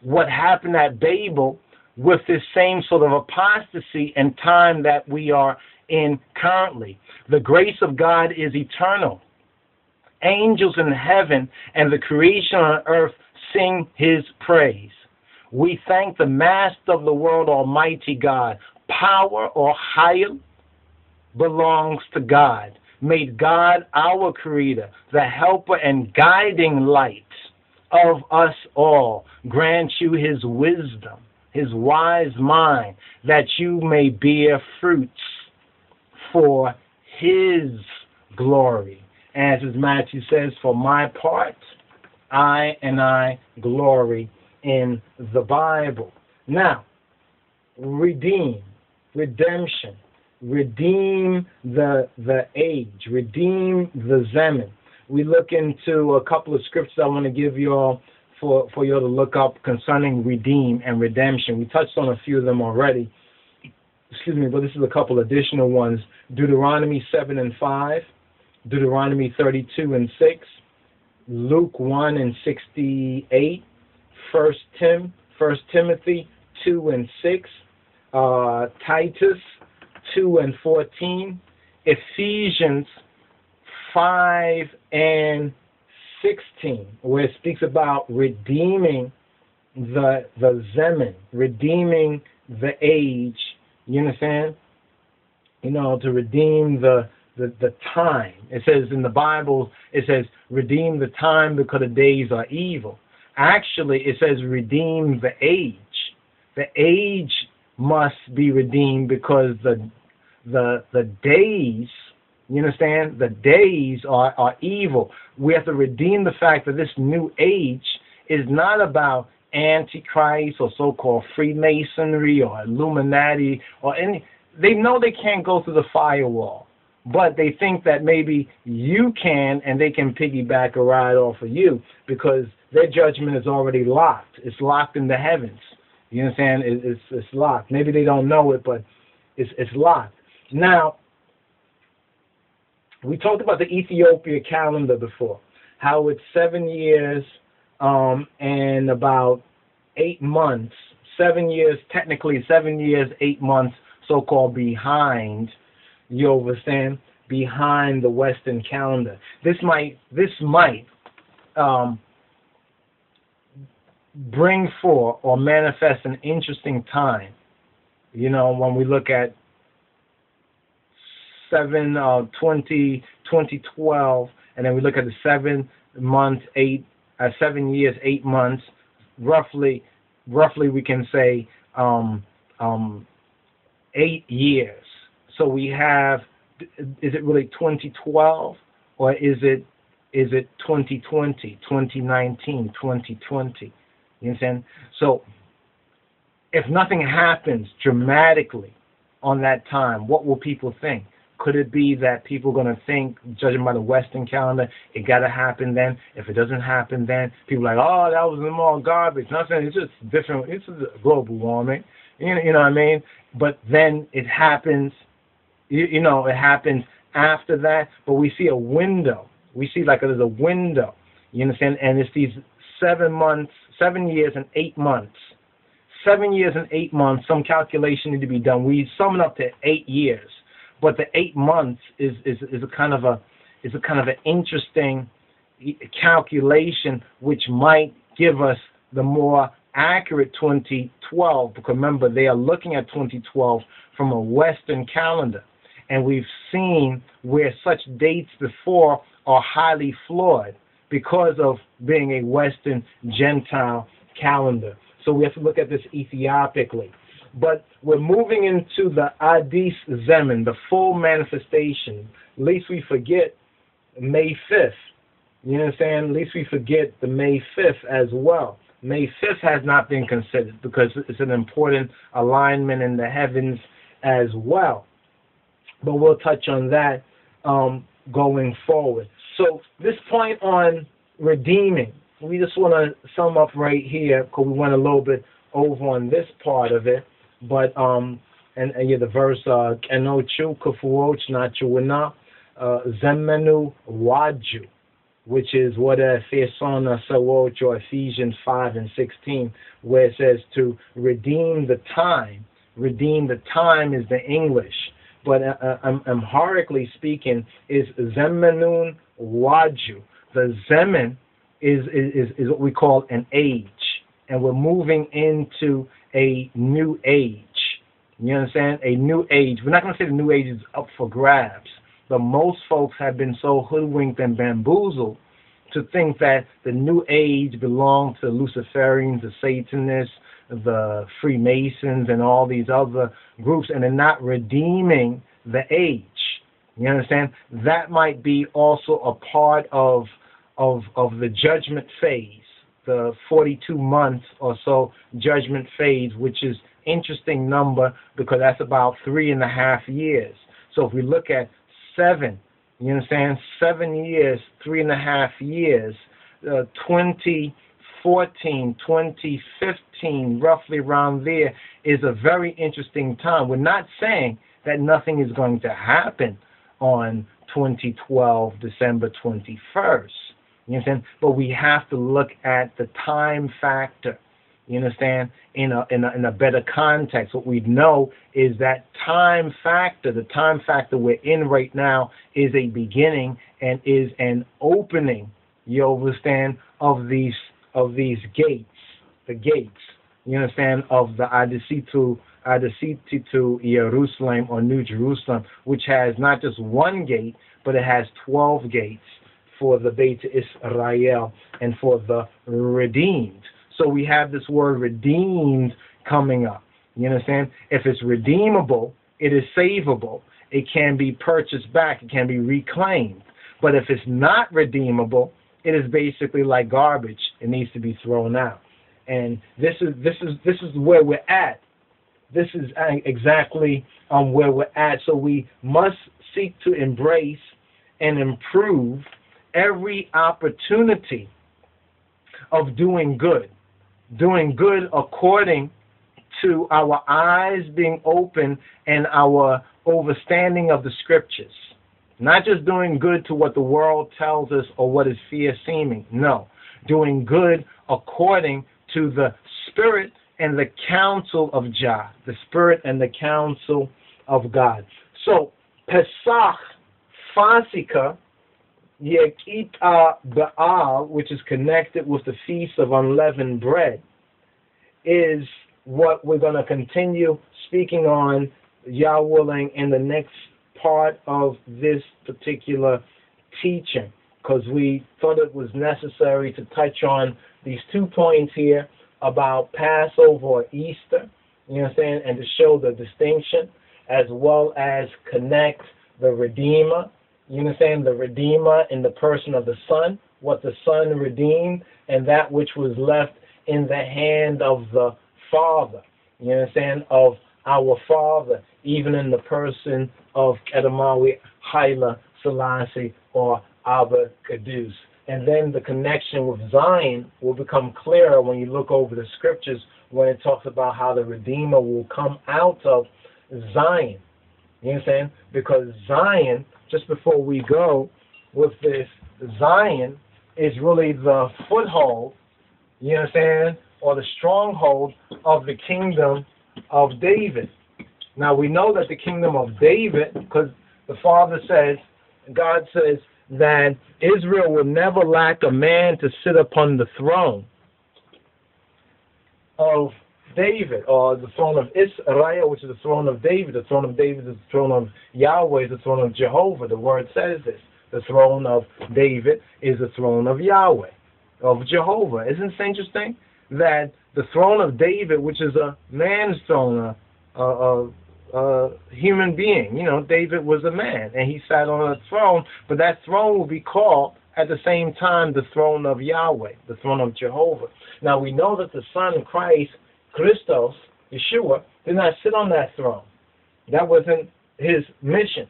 what happened at Babel with this same sort of apostasy and time that we are in currently. The grace of God is eternal. Angels in heaven and the creation on earth sing his praise. We thank the Master of the world, Almighty God. Power or higher belongs to God made God our creator, the helper and guiding light of us all, grant you his wisdom, his wise mind, that you may bear fruits for his glory. As Matthew says, for my part, I and I glory in the Bible. Now, redeem, redemption, redeem the the age, redeem the zemin. We look into a couple of scriptures I want to give you all for, for you to look up concerning redeem and redemption. We touched on a few of them already. Excuse me, but this is a couple additional ones. Deuteronomy 7 and 5, Deuteronomy 32 and 6, Luke 1 and 68, First Tim, First Timothy two and six, uh, Titus two and fourteen, Ephesians five and sixteen, where it speaks about redeeming the the zeman, redeeming the age. You understand? You know, to redeem the the, the time. It says in the Bible, it says, redeem the time because the days are evil. Actually, it says, redeem the age. The age must be redeemed because the the the days you understand the days are, are evil we have to redeem the fact that this new age is not about antichrist or so-called freemasonry or illuminati or any they know they can't go through the firewall but they think that maybe you can and they can piggyback a ride off of you because their judgment is already locked. It's locked in the heavens. You understand? It, it's it's locked. Maybe they don't know it, but it's it's locked. Now, we talked about the Ethiopia calendar before, how it's seven years um, and about eight months. Seven years, technically seven years, eight months, so-called behind you understand? Behind the Western calendar. This might this might um, bring forth or manifest an interesting time. You know, when we look at 7 uh, 20, 2012, and then we look at the seven months, eight, uh, seven years, eight months, roughly, roughly we can say um, um, eight years. So we have, is it really 2012 or is it is it 2020, 2019, 2020? You understand? So if nothing happens dramatically on that time, what will people think? Could it be that people are going to think, judging by the Western calendar, it got to happen then? If it doesn't happen then, people are like, oh, that was all garbage. Nothing. It's just different. It's just global warming. You know, you know what I mean? But then it happens you, you know, it happens after that, but we see a window. We see like there's a window. You understand? And it's these seven months, seven years and eight months. Seven years and eight months. Some calculation need to be done. We sum it up to eight years, but the eight months is is is a kind of a is a kind of an interesting calculation which might give us the more accurate 2012 because remember they are looking at 2012 from a western calendar and we've seen where such dates before are highly flawed because of being a Western Gentile calendar. So we have to look at this Ethiopically. But we're moving into the Adis Zemen, the full manifestation. Least we forget May 5th. You understand? Least we forget the May 5th as well. May 5th has not been considered because it's an important alignment in the heavens as well but we'll touch on that um, going forward. So this point on redeeming, we just want to sum up right here because we went a little bit over on this part of it, but um, and, and yeah, the verse uh, Enochu Kufuoch Nachuina uh, Zemenu Waju, which is what Ephesona Sawoch or Ephesians 5 and 16, where it says to redeem the time. Redeem the time is the English but uh, uh um, amharically speaking, is Zemenun Waju. The Zemen is, is, is what we call an age, and we're moving into a new age. You understand? A new age. We're not going to say the new age is up for grabs, but most folks have been so hoodwinked and bamboozled to think that the new age belongs to Luciferians, the Satanists, the Freemasons and all these other groups and they're not redeeming the age. You understand? That might be also a part of of of the judgment phase, the 42 months or so judgment phase, which is interesting number because that's about three and a half years. So if we look at seven, you understand, seven years, three and a half years, uh, 2014, 2015, roughly around there, is a very interesting time. We're not saying that nothing is going to happen on 2012, December 21st. You understand? But we have to look at the time factor. You understand? In a, in a in a better context, what we know is that time factor, the time factor we're in right now, is a beginning and is an opening. You understand of these of these gates, the gates. You understand of the Adesitu Adesitu Jerusalem or New Jerusalem, which has not just one gate, but it has twelve gates for the Beit Israel and for the redeemed. So we have this word redeemed coming up. You understand? If it's redeemable, it is savable. It can be purchased back. It can be reclaimed. But if it's not redeemable, it is basically like garbage. It needs to be thrown out. And this is this is this is where we're at. This is exactly um, where we're at. So we must seek to embrace and improve every opportunity of doing good, doing good according to our eyes being open and our understanding of the scriptures. Not just doing good to what the world tells us or what is fear seeming. No. Doing good according to the spirit and the counsel of Jah, the spirit and the counsel of God. So, Pesach, Fasika, Yekita Baal, which is connected with the Feast of Unleavened Bread, is what we're going to continue speaking on, Yah willing, in the next part of this particular teaching, because we thought it was necessary to touch on these two points here about Passover or Easter, you understand, and to show the distinction, as well as connect the Redeemer you understand the Redeemer in the person of the Son, what the Son redeemed, and that which was left in the hand of the Father. You understand? Of our Father, even in the person of Edamawi Haile Selassie or Abba Kadus. And then the connection with Zion will become clearer when you look over the scriptures when it talks about how the Redeemer will come out of Zion. You understand? Because Zion just before we go with this Zion is really the foothold, you understand, or the stronghold of the kingdom of David. Now we know that the kingdom of David, because the Father says, God says that Israel will never lack a man to sit upon the throne of David, or the throne of Israel, which is the throne of David. The throne of David is the throne of Yahweh, the throne of Jehovah. The word says this. The throne of David is the throne of Yahweh, of Jehovah. Isn't it interesting that the throne of David, which is a man's throne, a, a, a human being, you know, David was a man and he sat on a throne, but that throne will be called at the same time the throne of Yahweh, the throne of Jehovah. Now we know that the Son of Christ Christos, Yeshua, did not sit on that throne. That wasn't his mission.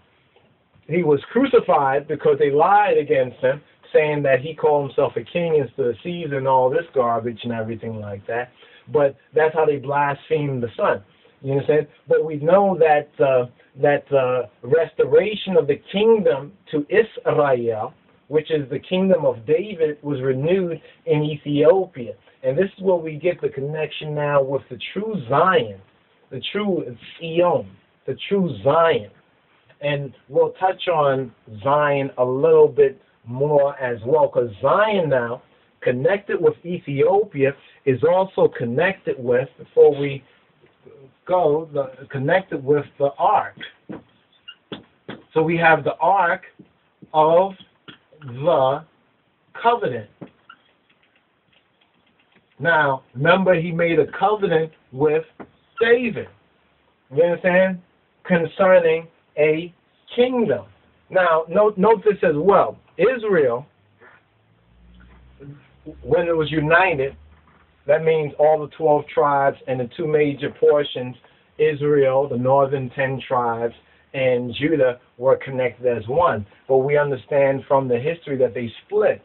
He was crucified because they lied against him, saying that he called himself a king instead of Caesar and all this garbage and everything like that. But that's how they blasphemed the Son. You understand? But we know that uh, that uh, restoration of the kingdom to Israel, which is the kingdom of David, was renewed in Ethiopia. And this is where we get the connection now with the true Zion, the true Zion, the true Zion. And we'll touch on Zion a little bit more as well, because Zion now, connected with Ethiopia, is also connected with, before we go, the, connected with the ark. So we have the ark of the covenant. Now, remember, he made a covenant with David. You understand? Concerning a kingdom. Now, note, note this as well. Israel, when it was united, that means all the 12 tribes and the two major portions, Israel, the northern 10 tribes, and Judah were connected as one. But we understand from the history that they split.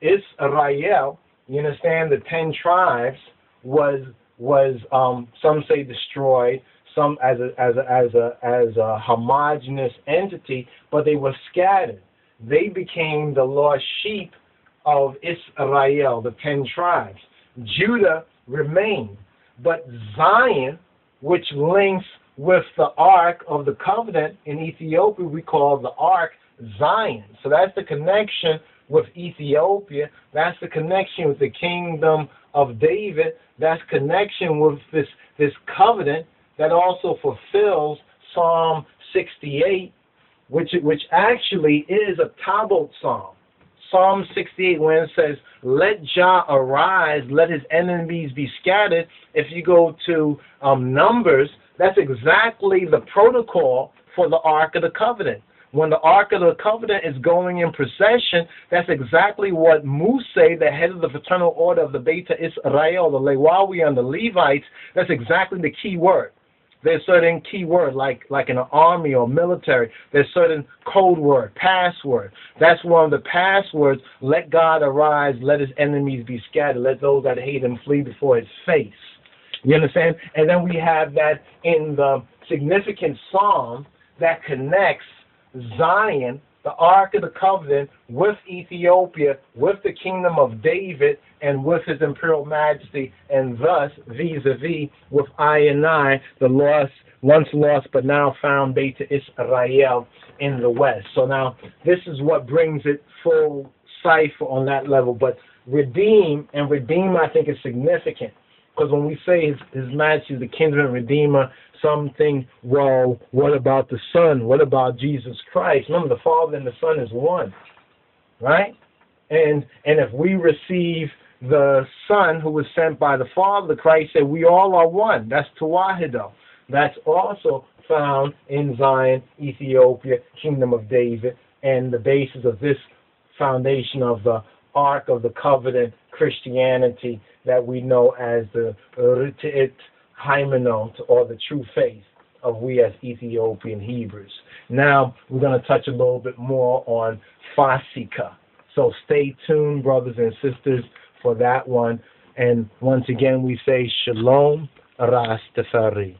Israel you understand the ten tribes was was um, some say destroyed, some as a as a as a as a homogenous entity, but they were scattered. They became the lost sheep of Israel, the ten tribes. Judah remained, but Zion, which links with the Ark of the Covenant in Ethiopia, we call the Ark Zion. So that's the connection with Ethiopia. That's the connection with the kingdom of David. That's connection with this, this covenant that also fulfills Psalm 68, which, which actually is a Tabot psalm. Psalm 68, when it says, Let Jah arise, let his enemies be scattered. If you go to um, Numbers, that's exactly the protocol for the Ark of the Covenant. When the Ark of the Covenant is going in procession, that's exactly what Moses, the head of the fraternal order of the Beta Israel, the Lewawi and the Levites, that's exactly the key word. There's certain key word, like like in an army or military. There's certain code word, password. That's one of the passwords. Let God arise, let his enemies be scattered, let those that hate him flee before his face. You understand? And then we have that in the significant psalm that connects Zion, the Ark of the Covenant, with Ethiopia, with the kingdom of David, and with his imperial majesty, and thus vis-a-vis with I and I, the lost, once lost but now found Beta Israel in the west. So now this is what brings it full cipher on that level. But redeem and redeem, I think, is significant because when we say his, his majesty is the kinsman redeemer, something, well, what about the Son? What about Jesus Christ? Remember, the Father and the Son is one, right? And and if we receive the Son who was sent by the Father, the Christ said, we all are one. That's Tawahido. That's also found in Zion, Ethiopia, Kingdom of David, and the basis of this foundation of the Ark of the Covenant Christianity that we know as the Rit'it Haymanot, or the true faith of we as Ethiopian Hebrews. Now, we're going to touch a little bit more on Fasika. So stay tuned, brothers and sisters, for that one. And once again, we say Shalom Rastafari.